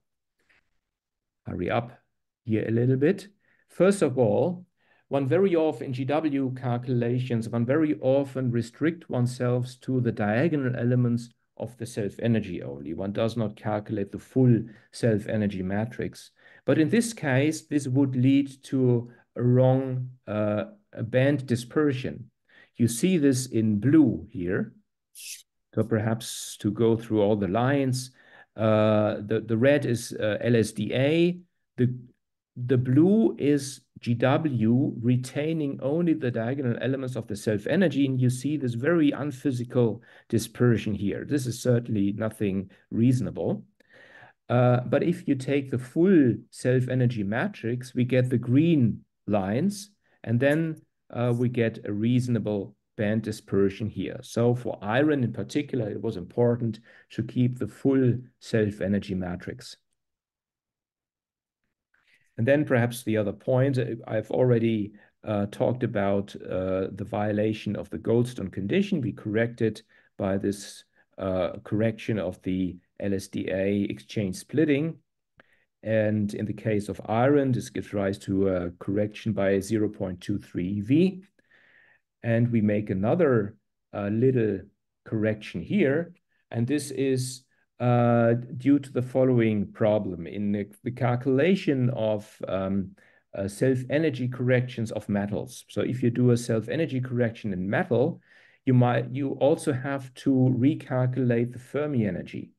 hurry up here a little bit. First of all, one very often GW calculations, one very often restrict oneself to the diagonal elements of the self-energy only. One does not calculate the full self-energy matrix. But in this case, this would lead to a wrong uh, band dispersion. You see this in blue here. So perhaps to go through all the lines, uh, the, the red is uh, LSDA, the, the blue is GW retaining only the diagonal elements of the self-energy, and you see this very unphysical dispersion here. This is certainly nothing reasonable. Uh, but if you take the full self-energy matrix, we get the green lines, and then uh, we get a reasonable band dispersion here. So for iron in particular, it was important to keep the full self-energy matrix. And then perhaps the other point, uh, I've already uh, talked about uh, the violation of the Goldstone condition. We corrected by this uh, correction of the LSDA exchange splitting. And in the case of iron, this gives rise to a correction by 0.23 eV. And we make another uh, little correction here. And this is uh, due to the following problem. In the, the calculation of um, uh, self-energy corrections of metals. So if you do a self-energy correction in metal, you might you also have to recalculate the Fermi energy.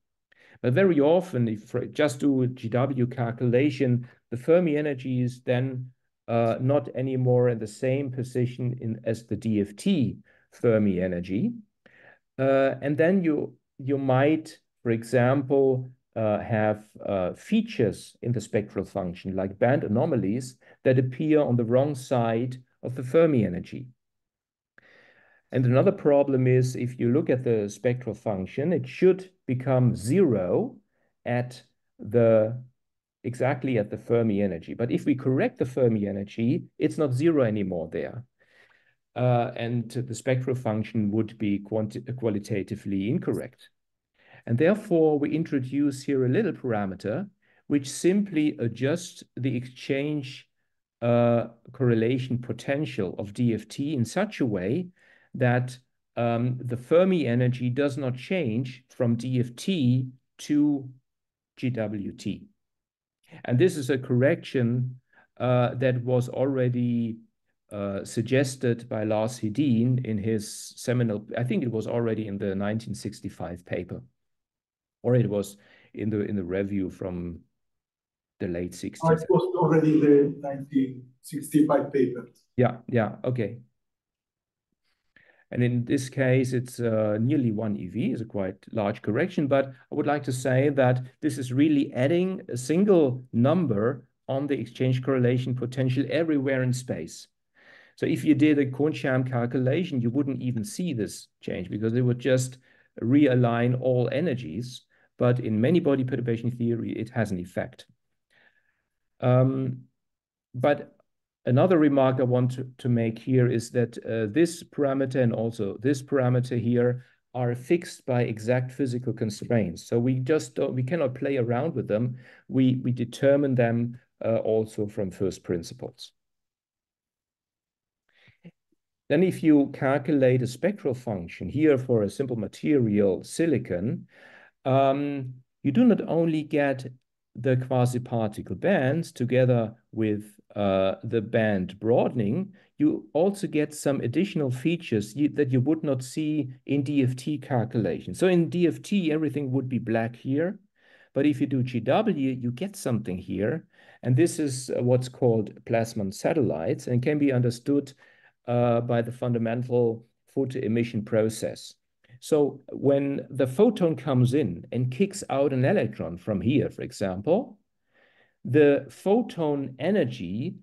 But very often, if just do a GW calculation, the Fermi energy is then uh, not anymore in the same position in, as the DFT Fermi energy. Uh, and then you you might for example, uh, have uh, features in the spectral function, like band anomalies, that appear on the wrong side of the Fermi energy. And another problem is if you look at the spectral function, it should become zero at the exactly at the Fermi energy. But if we correct the Fermi energy, it's not zero anymore there. Uh, and the spectral function would be qualitatively incorrect. And therefore, we introduce here a little parameter which simply adjusts the exchange uh, correlation potential of DFT in such a way that um, the Fermi energy does not change from DFT to GWT. And this is a correction uh, that was already uh, suggested by Lars Hedin in his seminal, I think it was already in the 1965 paper or it was in the in the review from the late 60s. Oh, it was already the 1965 paper. Yeah, yeah, okay. And in this case, it's uh, nearly one EV, is a quite large correction. But I would like to say that this is really adding a single number on the exchange correlation potential everywhere in space. So if you did a Kohn-Sham calculation, you wouldn't even see this change because it would just realign all energies but in many body perturbation theory, it has an effect. Um, but another remark I want to, to make here is that uh, this parameter and also this parameter here are fixed by exact physical constraints. So we just don't, we cannot play around with them. We, we determine them uh, also from first principles. Then if you calculate a spectral function here for a simple material, silicon, um, you do not only get the quasi-particle bands together with uh, the band broadening, you also get some additional features you, that you would not see in DFT calculation. So in DFT, everything would be black here. But if you do GW, you get something here. And this is what's called plasmon satellites and can be understood uh, by the fundamental photo emission process. So when the photon comes in and kicks out an electron from here, for example, the photon energy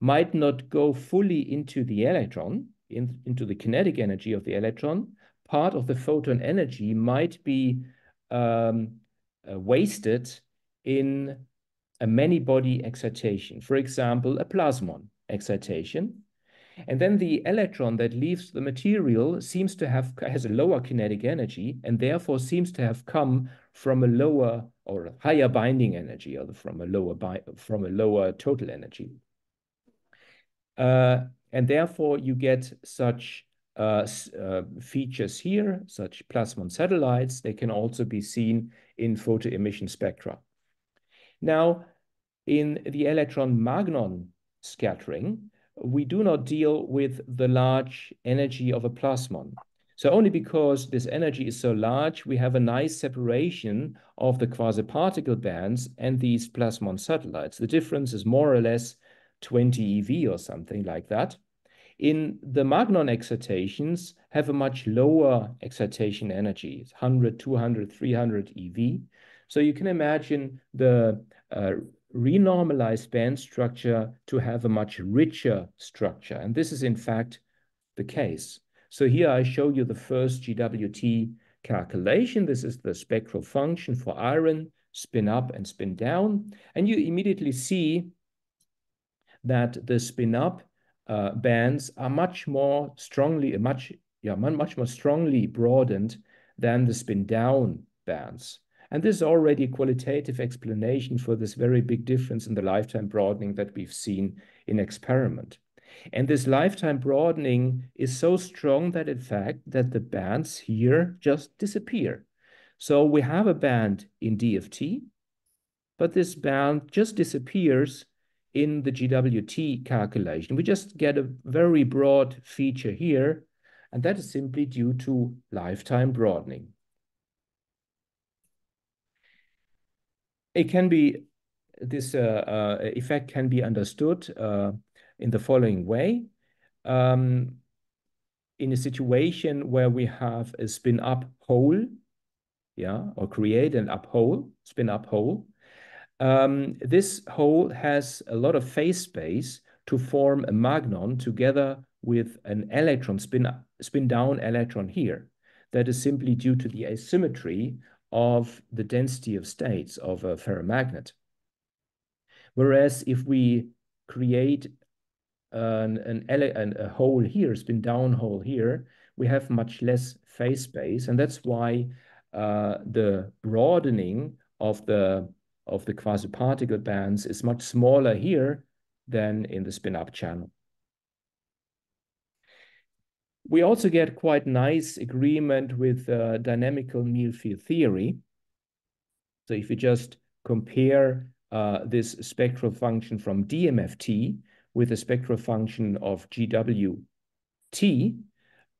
might not go fully into the electron, in, into the kinetic energy of the electron. Part of the photon energy might be um, uh, wasted in a many-body excitation. For example, a plasmon excitation. And then the electron that leaves the material seems to have has a lower kinetic energy and therefore seems to have come from a lower or higher binding energy or from a lower from a lower total energy. Uh, and therefore you get such uh, uh, features here, such plasmon satellites. They can also be seen in photoemission spectra. Now, in the electron magnon scattering, we do not deal with the large energy of a plasmon. So only because this energy is so large, we have a nice separation of the quasi-particle bands and these plasmon satellites. The difference is more or less 20 eV or something like that. In the magnon excitations have a much lower excitation energy, 100, 200, 300 eV. So you can imagine the uh, renormalized band structure to have a much richer structure. And this is in fact the case. So here I show you the first GWT calculation. This is the spectral function for iron, spin up and spin down. And you immediately see that the spin up uh, bands are much more strongly, much, yeah, much more strongly broadened than the spin down bands. And this is already a qualitative explanation for this very big difference in the lifetime broadening that we've seen in experiment. And this lifetime broadening is so strong that in fact that the bands here just disappear. So we have a band in DFT, but this band just disappears in the GWT calculation. We just get a very broad feature here, and that is simply due to lifetime broadening. It can be, this uh, uh, effect can be understood uh, in the following way. Um, in a situation where we have a spin up hole, yeah, or create an up hole, spin up hole, um, this hole has a lot of phase space to form a magnon together with an electron, spin, spin down electron here. That is simply due to the asymmetry of the density of states of a ferromagnet. Whereas if we create an, an, an, a hole here, spin down hole here, we have much less phase space. And that's why uh, the broadening of the, of the quasi-particle bands is much smaller here than in the spin-up channel. We also get quite nice agreement with uh, dynamical mean field theory. So if you just compare uh, this spectral function from DMFT with the spectral function of GWT,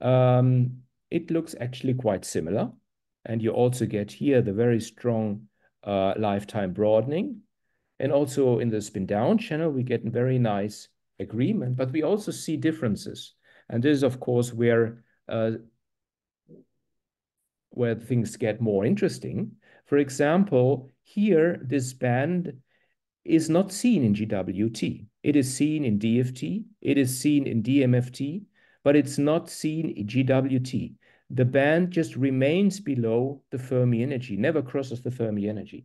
um, it looks actually quite similar. And you also get here the very strong uh, lifetime broadening. And also in the spin down channel, we get very nice agreement, but we also see differences. And this is, of course, where uh, where things get more interesting. For example, here, this band is not seen in GWT. It is seen in DFT, it is seen in DMFT, but it's not seen in GWT. The band just remains below the Fermi energy, never crosses the Fermi energy.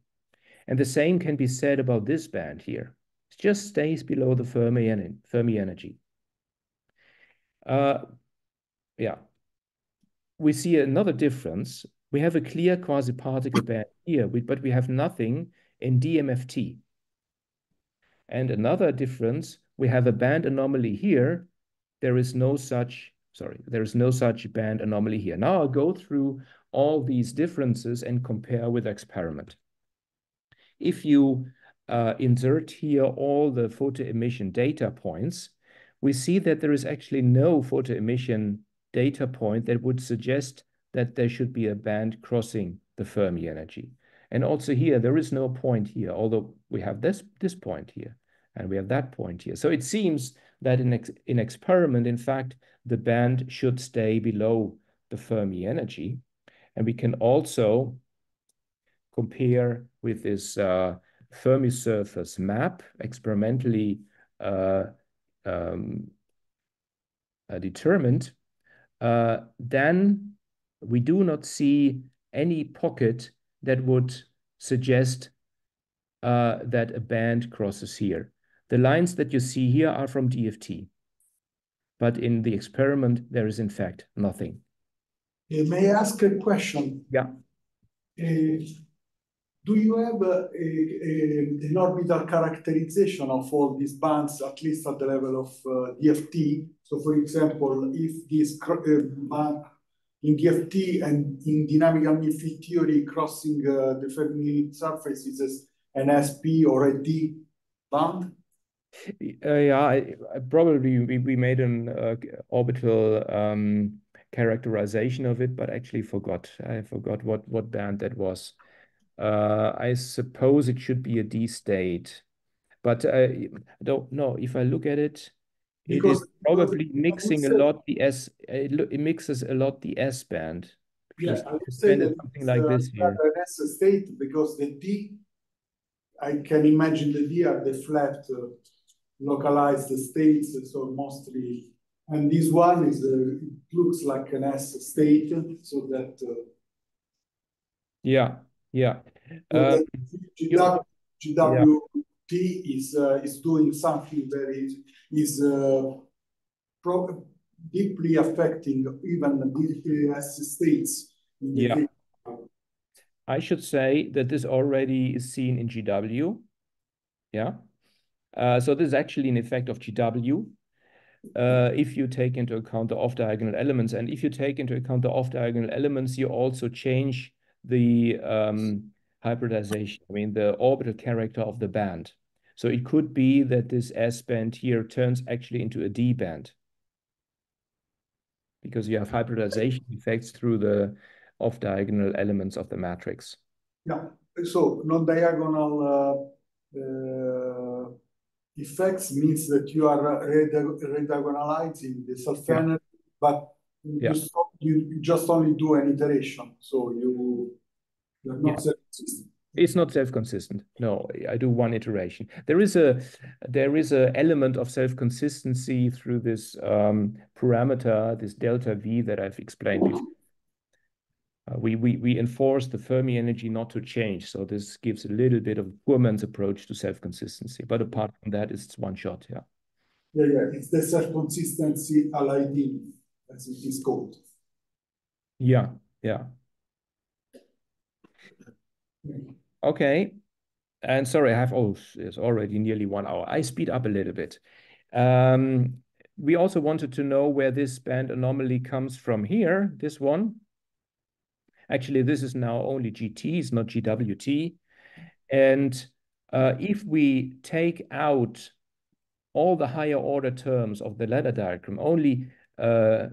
And the same can be said about this band here. It just stays below the Fermi, en Fermi energy. Uh, yeah. We see another difference. We have a clear quasi-particle band here, but we have nothing in DMFT. And another difference, we have a band anomaly here. There is no such, sorry, there is no such band anomaly here. Now I'll go through all these differences and compare with experiment. If you uh, insert here all the photo emission data points, we see that there is actually no photo emission data point that would suggest that there should be a band crossing the Fermi energy. And also here, there is no point here, although we have this, this point here and we have that point here. So it seems that in, ex in experiment, in fact, the band should stay below the Fermi energy. And we can also compare with this uh, Fermi surface map experimentally uh, um, uh, determined, uh, then we do not see any pocket that would suggest uh, that a band crosses here. The lines that you see here are from DFT. but in the experiment, there is in fact nothing. You may ask a question? Yeah. Uh, do you have a, a, an orbital characterization of all these bands, at least at the level of uh, DFT? So, for example, if this uh, band in DFT and in dynamical mean field theory crossing uh, the Fermi surface is an SP or a D band? Uh, yeah, I, I probably we, we made an uh, orbital um, characterization of it, but actually forgot. I forgot what what band that was. Uh, I suppose it should be a D state, but uh, I don't know if I look at it. Because, it is probably mixing a lot the S. It, it, mixes a lot the S band. Yeah, I would say that something like this here. An S state because the D, I can imagine the D are the flat uh, localized states, so mostly, and this one is uh, it looks like an S state, so that. Uh, yeah, yeah. Uh, GW, GWT yeah. is uh, is doing something very is uh, deeply affecting even the states. yeah. I should say that this already is seen in GW. Yeah. Uh, so this is actually an effect of GW. Uh, if you take into account the off-diagonal elements, and if you take into account the off-diagonal elements, you also change the um, hybridization, I mean the orbital character of the band. So it could be that this S band here turns actually into a D band because you have hybridization effects through the off-diagonal elements of the matrix. Yeah, so non-diagonal uh, uh, effects means that you are rediagonalizing the self yeah. but yeah. you, you just only do an iteration. So you, you're not yeah. self-consistent. It's not self-consistent. No, I do one iteration. There is a there is a element of self-consistency through this um, parameter, this delta V that I've explained before. Uh, we, we, we enforce the Fermi energy not to change. So this gives a little bit of Fuhrmann's approach to self-consistency. But apart from that, it's one shot, yeah. Yeah, yeah, it's the self-consistency LID, as it is called. Yeah, yeah. Okay. And sorry, I have, oh, it's already nearly one hour. I speed up a little bit. Um, we also wanted to know where this band anomaly comes from here, this one. Actually, this is now only GT, it's not GWT. And uh, if we take out all the higher order terms of the ladder diagram, only uh,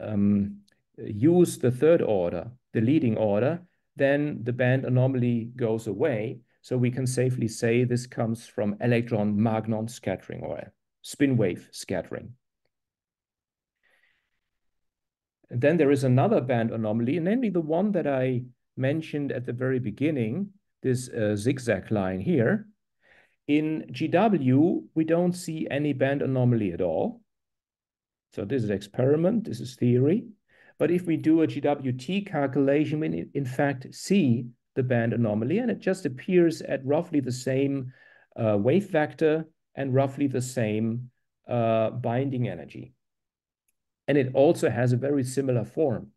um, use the third order, the leading order, then the band anomaly goes away. So we can safely say this comes from electron magnon scattering or spin wave scattering. And then there is another band anomaly, namely the one that I mentioned at the very beginning, this uh, zigzag line here. In GW, we don't see any band anomaly at all. So this is experiment, this is theory. But if we do a GWT calculation, we in fact see the band anomaly, and it just appears at roughly the same uh, wave vector and roughly the same uh, binding energy. And it also has a very similar form.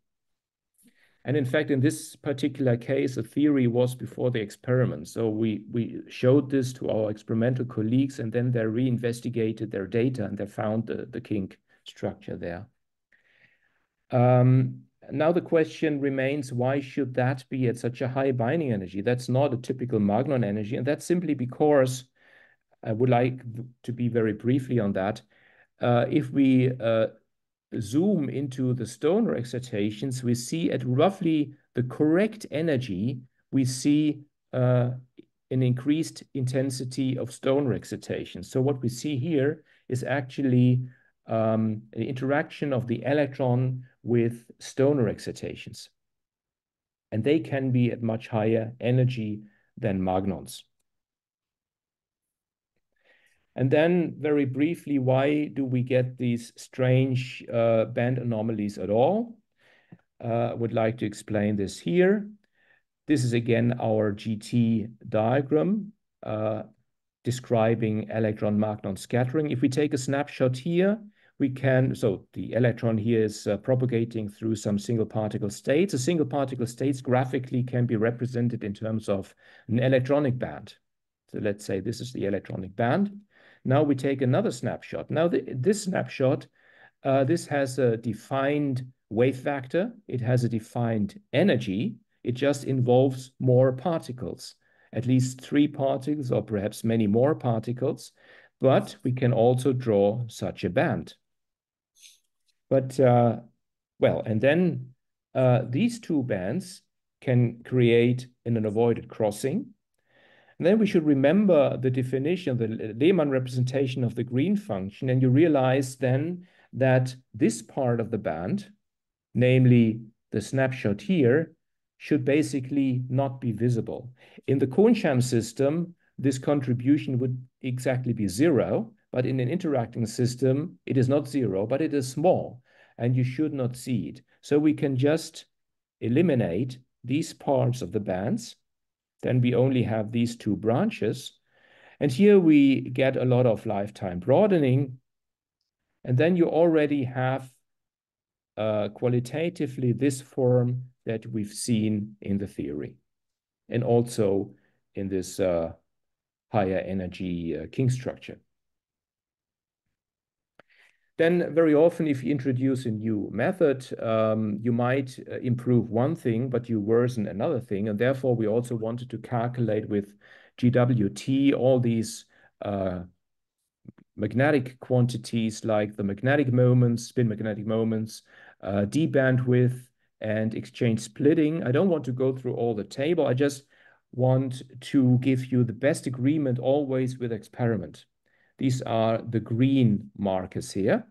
And in fact, in this particular case, the theory was before the experiment. So we, we showed this to our experimental colleagues, and then they reinvestigated their data and they found the, the kink structure there. Um, now the question remains, why should that be at such a high binding energy? That's not a typical Magnon energy, and that's simply because I would like to be very briefly on that. Uh, if we uh, zoom into the Stoner excitations, we see at roughly the correct energy, we see uh, an increased intensity of Stoner excitation. So what we see here is actually um, an interaction of the electron with Stoner excitations. And they can be at much higher energy than magnons. And then very briefly, why do we get these strange uh, band anomalies at all? Uh, I would like to explain this here. This is again our GT diagram uh, describing electron magnon scattering. If we take a snapshot here, we can, so the electron here is uh, propagating through some single particle states. A single particle states graphically can be represented in terms of an electronic band. So let's say this is the electronic band. Now we take another snapshot. Now the, this snapshot, uh, this has a defined wave vector. It has a defined energy. It just involves more particles, at least three particles or perhaps many more particles. But we can also draw such a band. But, uh, well, and then uh, these two bands can create in an avoided crossing. And then we should remember the definition, the Lehmann representation of the green function, and you realize then that this part of the band, namely the snapshot here, should basically not be visible. In the Kohn-Sham system, this contribution would exactly be zero, but in an interacting system, it is not zero, but it is small, and you should not see it. So we can just eliminate these parts of the bands then we only have these two branches. And here we get a lot of lifetime broadening. And then you already have uh, qualitatively this form that we've seen in the theory and also in this uh, higher energy uh, kink structure. Then very often, if you introduce a new method, um, you might uh, improve one thing, but you worsen another thing. And therefore, we also wanted to calculate with GWT all these uh, magnetic quantities like the magnetic moments, spin magnetic moments, uh, d bandwidth, and exchange splitting. I don't want to go through all the table. I just want to give you the best agreement always with experiment. These are the green markers here.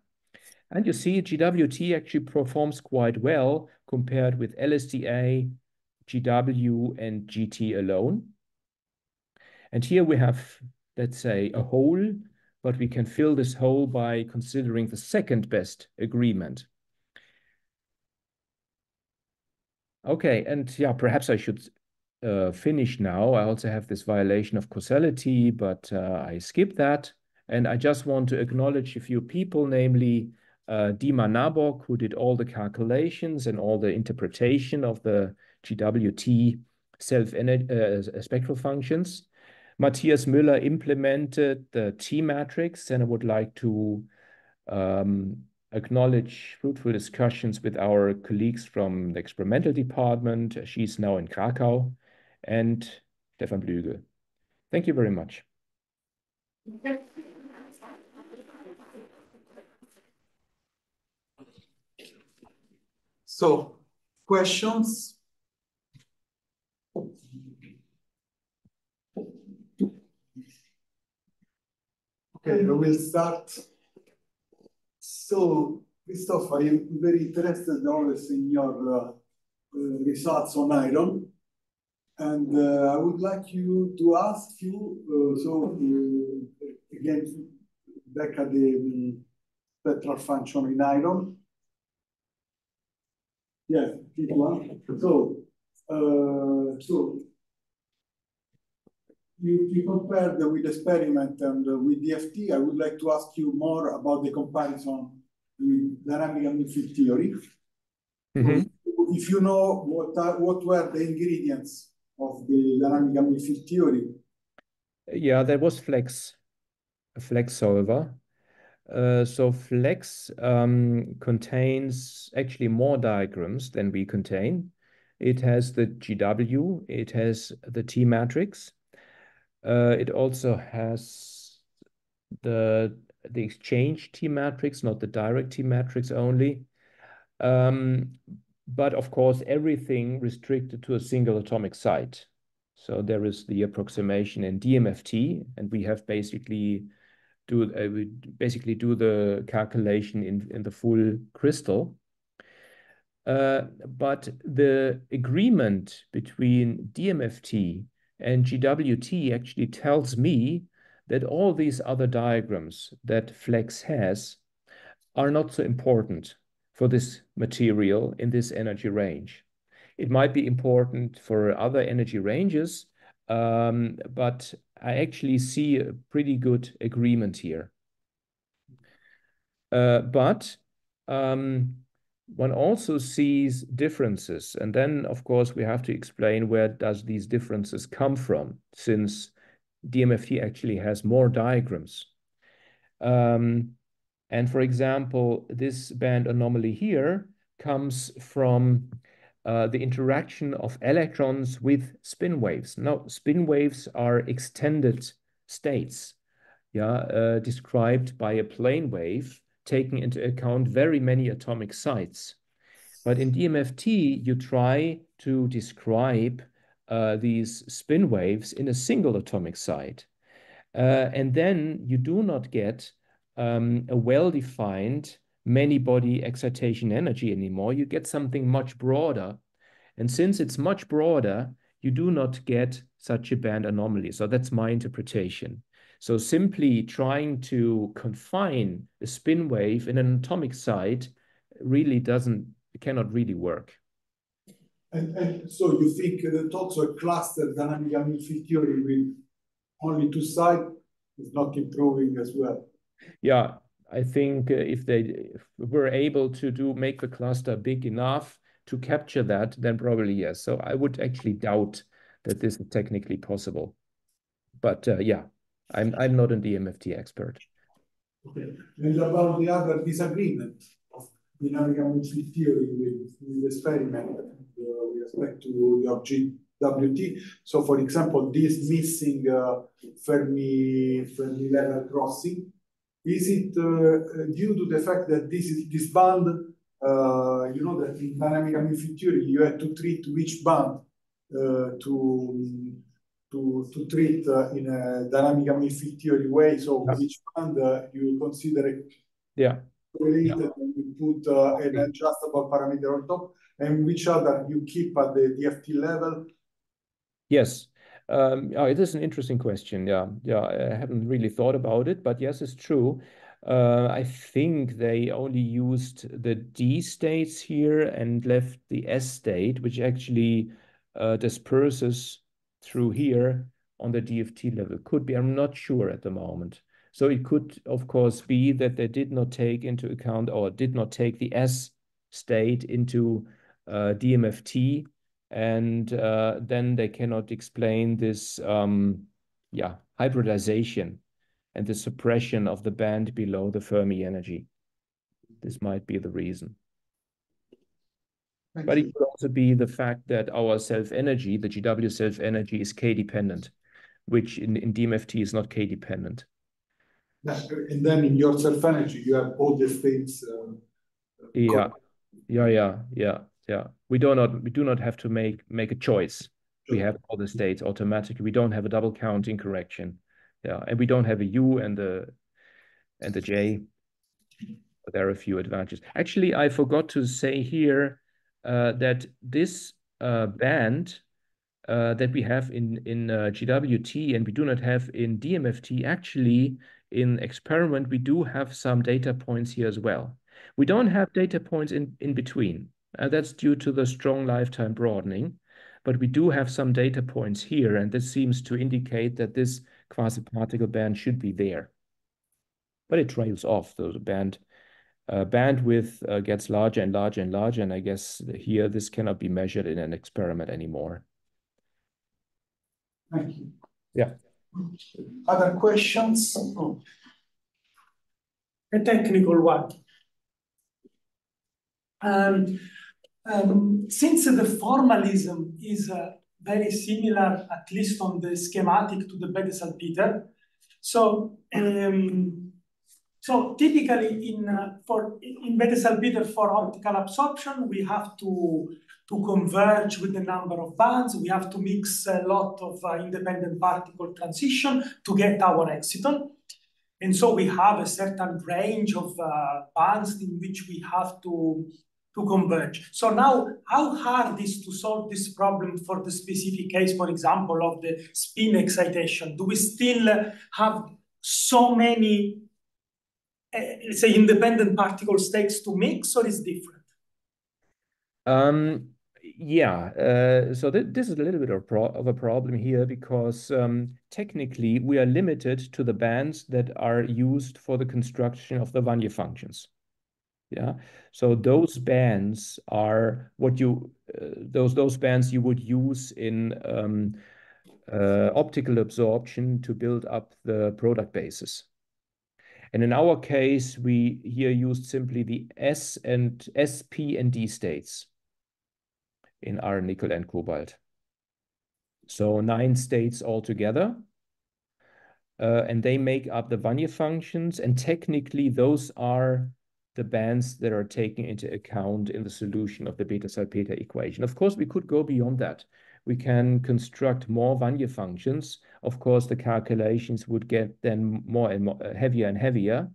And you see GWT actually performs quite well compared with LSDA, GW, and GT alone. And here we have, let's say, a hole, but we can fill this hole by considering the second best agreement. Okay, and yeah, perhaps I should uh, finish now. I also have this violation of causality, but uh, I skip that. And I just want to acknowledge a few people, namely uh, Dima Nabok, who did all the calculations and all the interpretation of the GWT self uh, spectral functions. Matthias Müller implemented the T matrix, and I would like to um, acknowledge fruitful discussions with our colleagues from the experimental department. She's now in Krakow, and Stefan Blügel. Thank you very much. So, questions? Okay, I will start. So, Christoph, I am very interested always in your uh, uh, results on iron. And uh, I would like you to ask you, uh, so uh, again, back at the um, spectral function in iron, yeah, one. So, uh, so you, you compared with experiment and uh, with DFT. I would like to ask you more about the comparison with dynamical mean field theory. Mm -hmm. If you know what are, what were the ingredients of the dynamical mean field theory? Yeah, there was Flex, a Flex solver. Uh, so Flex um, contains actually more diagrams than we contain. It has the GW, it has the T matrix. Uh, it also has the the exchange T matrix, not the direct T matrix only. Um, but of course, everything restricted to a single atomic site. So there is the approximation in DMFT, and we have basically do uh, we basically do the calculation in, in the full crystal. Uh, but the agreement between DMFT and GWT actually tells me that all these other diagrams that Flex has are not so important for this material in this energy range. It might be important for other energy ranges, um, but I actually see a pretty good agreement here. Uh, but um, one also sees differences. And then, of course, we have to explain where does these differences come from, since DMFT actually has more diagrams. Um, and for example, this band anomaly here comes from uh, the interaction of electrons with spin waves. Now, spin waves are extended states, yeah, uh, described by a plane wave, taking into account very many atomic sites. But in DMFT, you try to describe uh, these spin waves in a single atomic site. Uh, and then you do not get um, a well-defined many-body excitation energy anymore. You get something much broader. And since it's much broader, you do not get such a band anomaly. So that's my interpretation. So simply trying to confine a spin wave in an atomic site really doesn't, cannot really work. And, and so you think that also a cluster dynamical mean field theory with only two sides is not improving as well? Yeah, I think uh, if they were able to do make the cluster big enough to capture that, then probably yes. So I would actually doubt that this is technically possible. But uh, yeah, I'm I'm not an DMFT expert. Okay. And about the other disagreement of dynamical mean field theory with, with experiment uh, with respect to your GWT. So for example, this missing uh, Fermi Fermi level crossing is it uh, due to the fact that this is this band, uh, you know that in dynamical mean field theory, you have to treat which band uh, to to to treat in a dynamical mean field theory way. So yeah. which band you consider it yeah. related yeah. and you put an adjustable parameter on top, and which other you keep at the DFT level. Yes, um, it is an interesting question. Yeah, yeah, I haven't really thought about it, but yes, it's true. Uh, I think they only used the D states here and left the S state, which actually uh, disperses through here on the DFT level. Could be, I'm not sure at the moment. So it could, of course, be that they did not take into account or did not take the S state into uh, DMFT and uh, then they cannot explain this um, yeah hybridization and the suppression of the band below the Fermi energy. This might be the reason. Thank but it could also be the fact that our self-energy, the GW self-energy, is K-dependent, which in, in DMFT is not K-dependent. And then in your self-energy, you have all the states. Uh, yeah, yeah, yeah, yeah yeah we do not we do not have to make make a choice. We have all the states automatically. We don't have a double counting correction yeah and we don't have a u and the and the j but there are a few advantages. Actually i forgot to say here uh, that this uh, band uh, that we have in in uh, gwt and we do not have in dmft actually in experiment we do have some data points here as well. We don't have data points in in between that's due to the strong lifetime broadening. But we do have some data points here, and this seems to indicate that this quasi-particle band should be there. But it trails off. The band uh, bandwidth uh, gets larger and larger and larger, and I guess here this cannot be measured in an experiment anymore. Thank you. Yeah. Other questions? A technical one. Um, um, since the formalism is uh, very similar, at least on the schematic, to the Bethe-Salpeter, so um, so typically in uh, for in Bethe-Salpeter for optical absorption, we have to to converge with the number of bands. We have to mix a lot of uh, independent particle transition to get our exciton. And so we have a certain range of uh, bands in which we have to to converge. So now, how hard is to solve this problem for the specific case, for example, of the spin excitation? Do we still have so many, uh, let's say, independent particle states to mix, or is different? Um, Yeah, uh, so th this is a little bit of, of a problem here because um, technically we are limited to the bands that are used for the construction of the Wannier functions. Yeah, so those bands are what you uh, those those bands you would use in um, uh, optical absorption to build up the product basis. And in our case, we here used simply the S and S, P, and D states in iron, nickel, and cobalt. So nine states altogether. Uh, and they make up the Wannier functions. And technically, those are the bands that are taken into account in the solution of the Bethe-Salpeter equation. Of course, we could go beyond that. We can construct more Wannier functions. Of course, the calculations would get then more and more uh, heavier and heavier.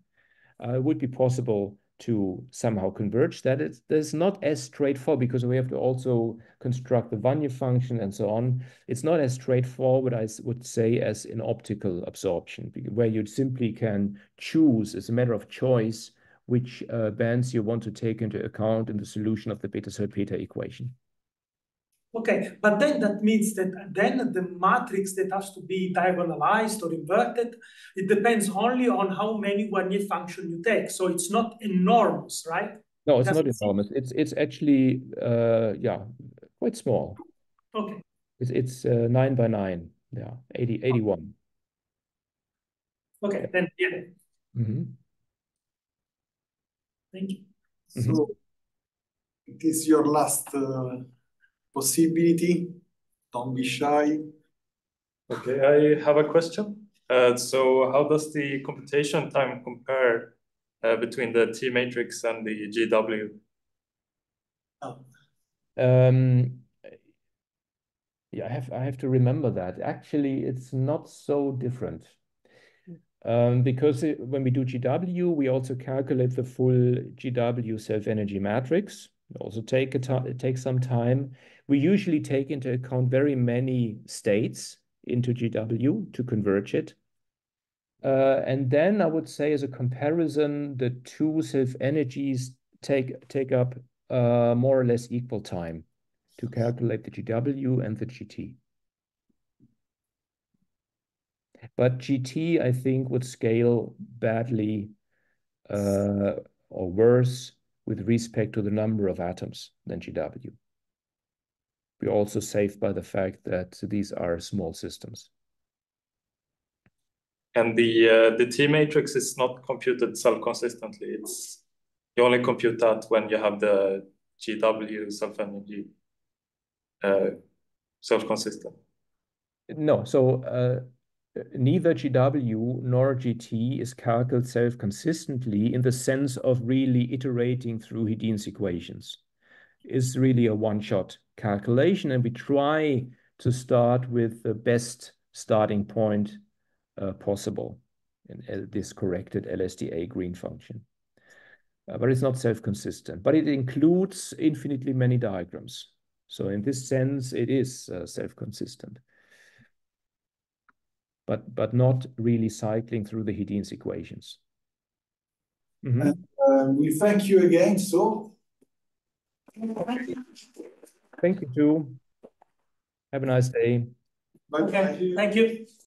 Uh, it would be possible to somehow converge that. It's, not as straightforward because we have to also construct the Wannier function and so on. It's not as straightforward, I would say, as in optical absorption, where you simply can choose as a matter of choice which uh, bands you want to take into account in the solution of the Bethe-Salpeter equation. Okay, but then that means that then the matrix that has to be diagonalized or inverted, it depends only on how many Wannier function you take. So it's not enormous, right? No, it's not enormous. It's it's actually uh yeah, quite small. Okay. It's it's uh, nine by nine. Yeah, 80, 81. Okay, then yeah. Mm -hmm. Thank you. So it is your last uh possibility. Don't be shy. Okay, I have a question. Uh, so how does the computation time compare uh, between the T matrix and the GW? Oh. Um, yeah, I have I have to remember that. Actually, it's not so different. Um, because when we do GW, we also calculate the full GW self-energy matrix. also take it takes some time. We usually take into account very many states into GW to converge it. Uh, and then I would say as a comparison, the two self-energies take, take up uh, more or less equal time to calculate the GW and the GT. But GT, I think, would scale badly uh, or worse with respect to the number of atoms than GW. We're also safe by the fact that these are small systems. And the uh, the T matrix is not computed self-consistently. It's you only compute that when you have the GW self-energy uh, self-consistent. No, so uh, neither GW nor GT is calculated self-consistently in the sense of really iterating through Hedin's equations. Is really a one-shot calculation, and we try to start with the best starting point uh, possible in uh, this corrected LSDA green function. Uh, but it's not self-consistent, but it includes infinitely many diagrams. So in this sense, it is uh, self-consistent, but, but not really cycling through the Hedin's equations. Mm -hmm. and, we thank you again. So Thank you too. Have a nice day. Bye. Okay. Thank you.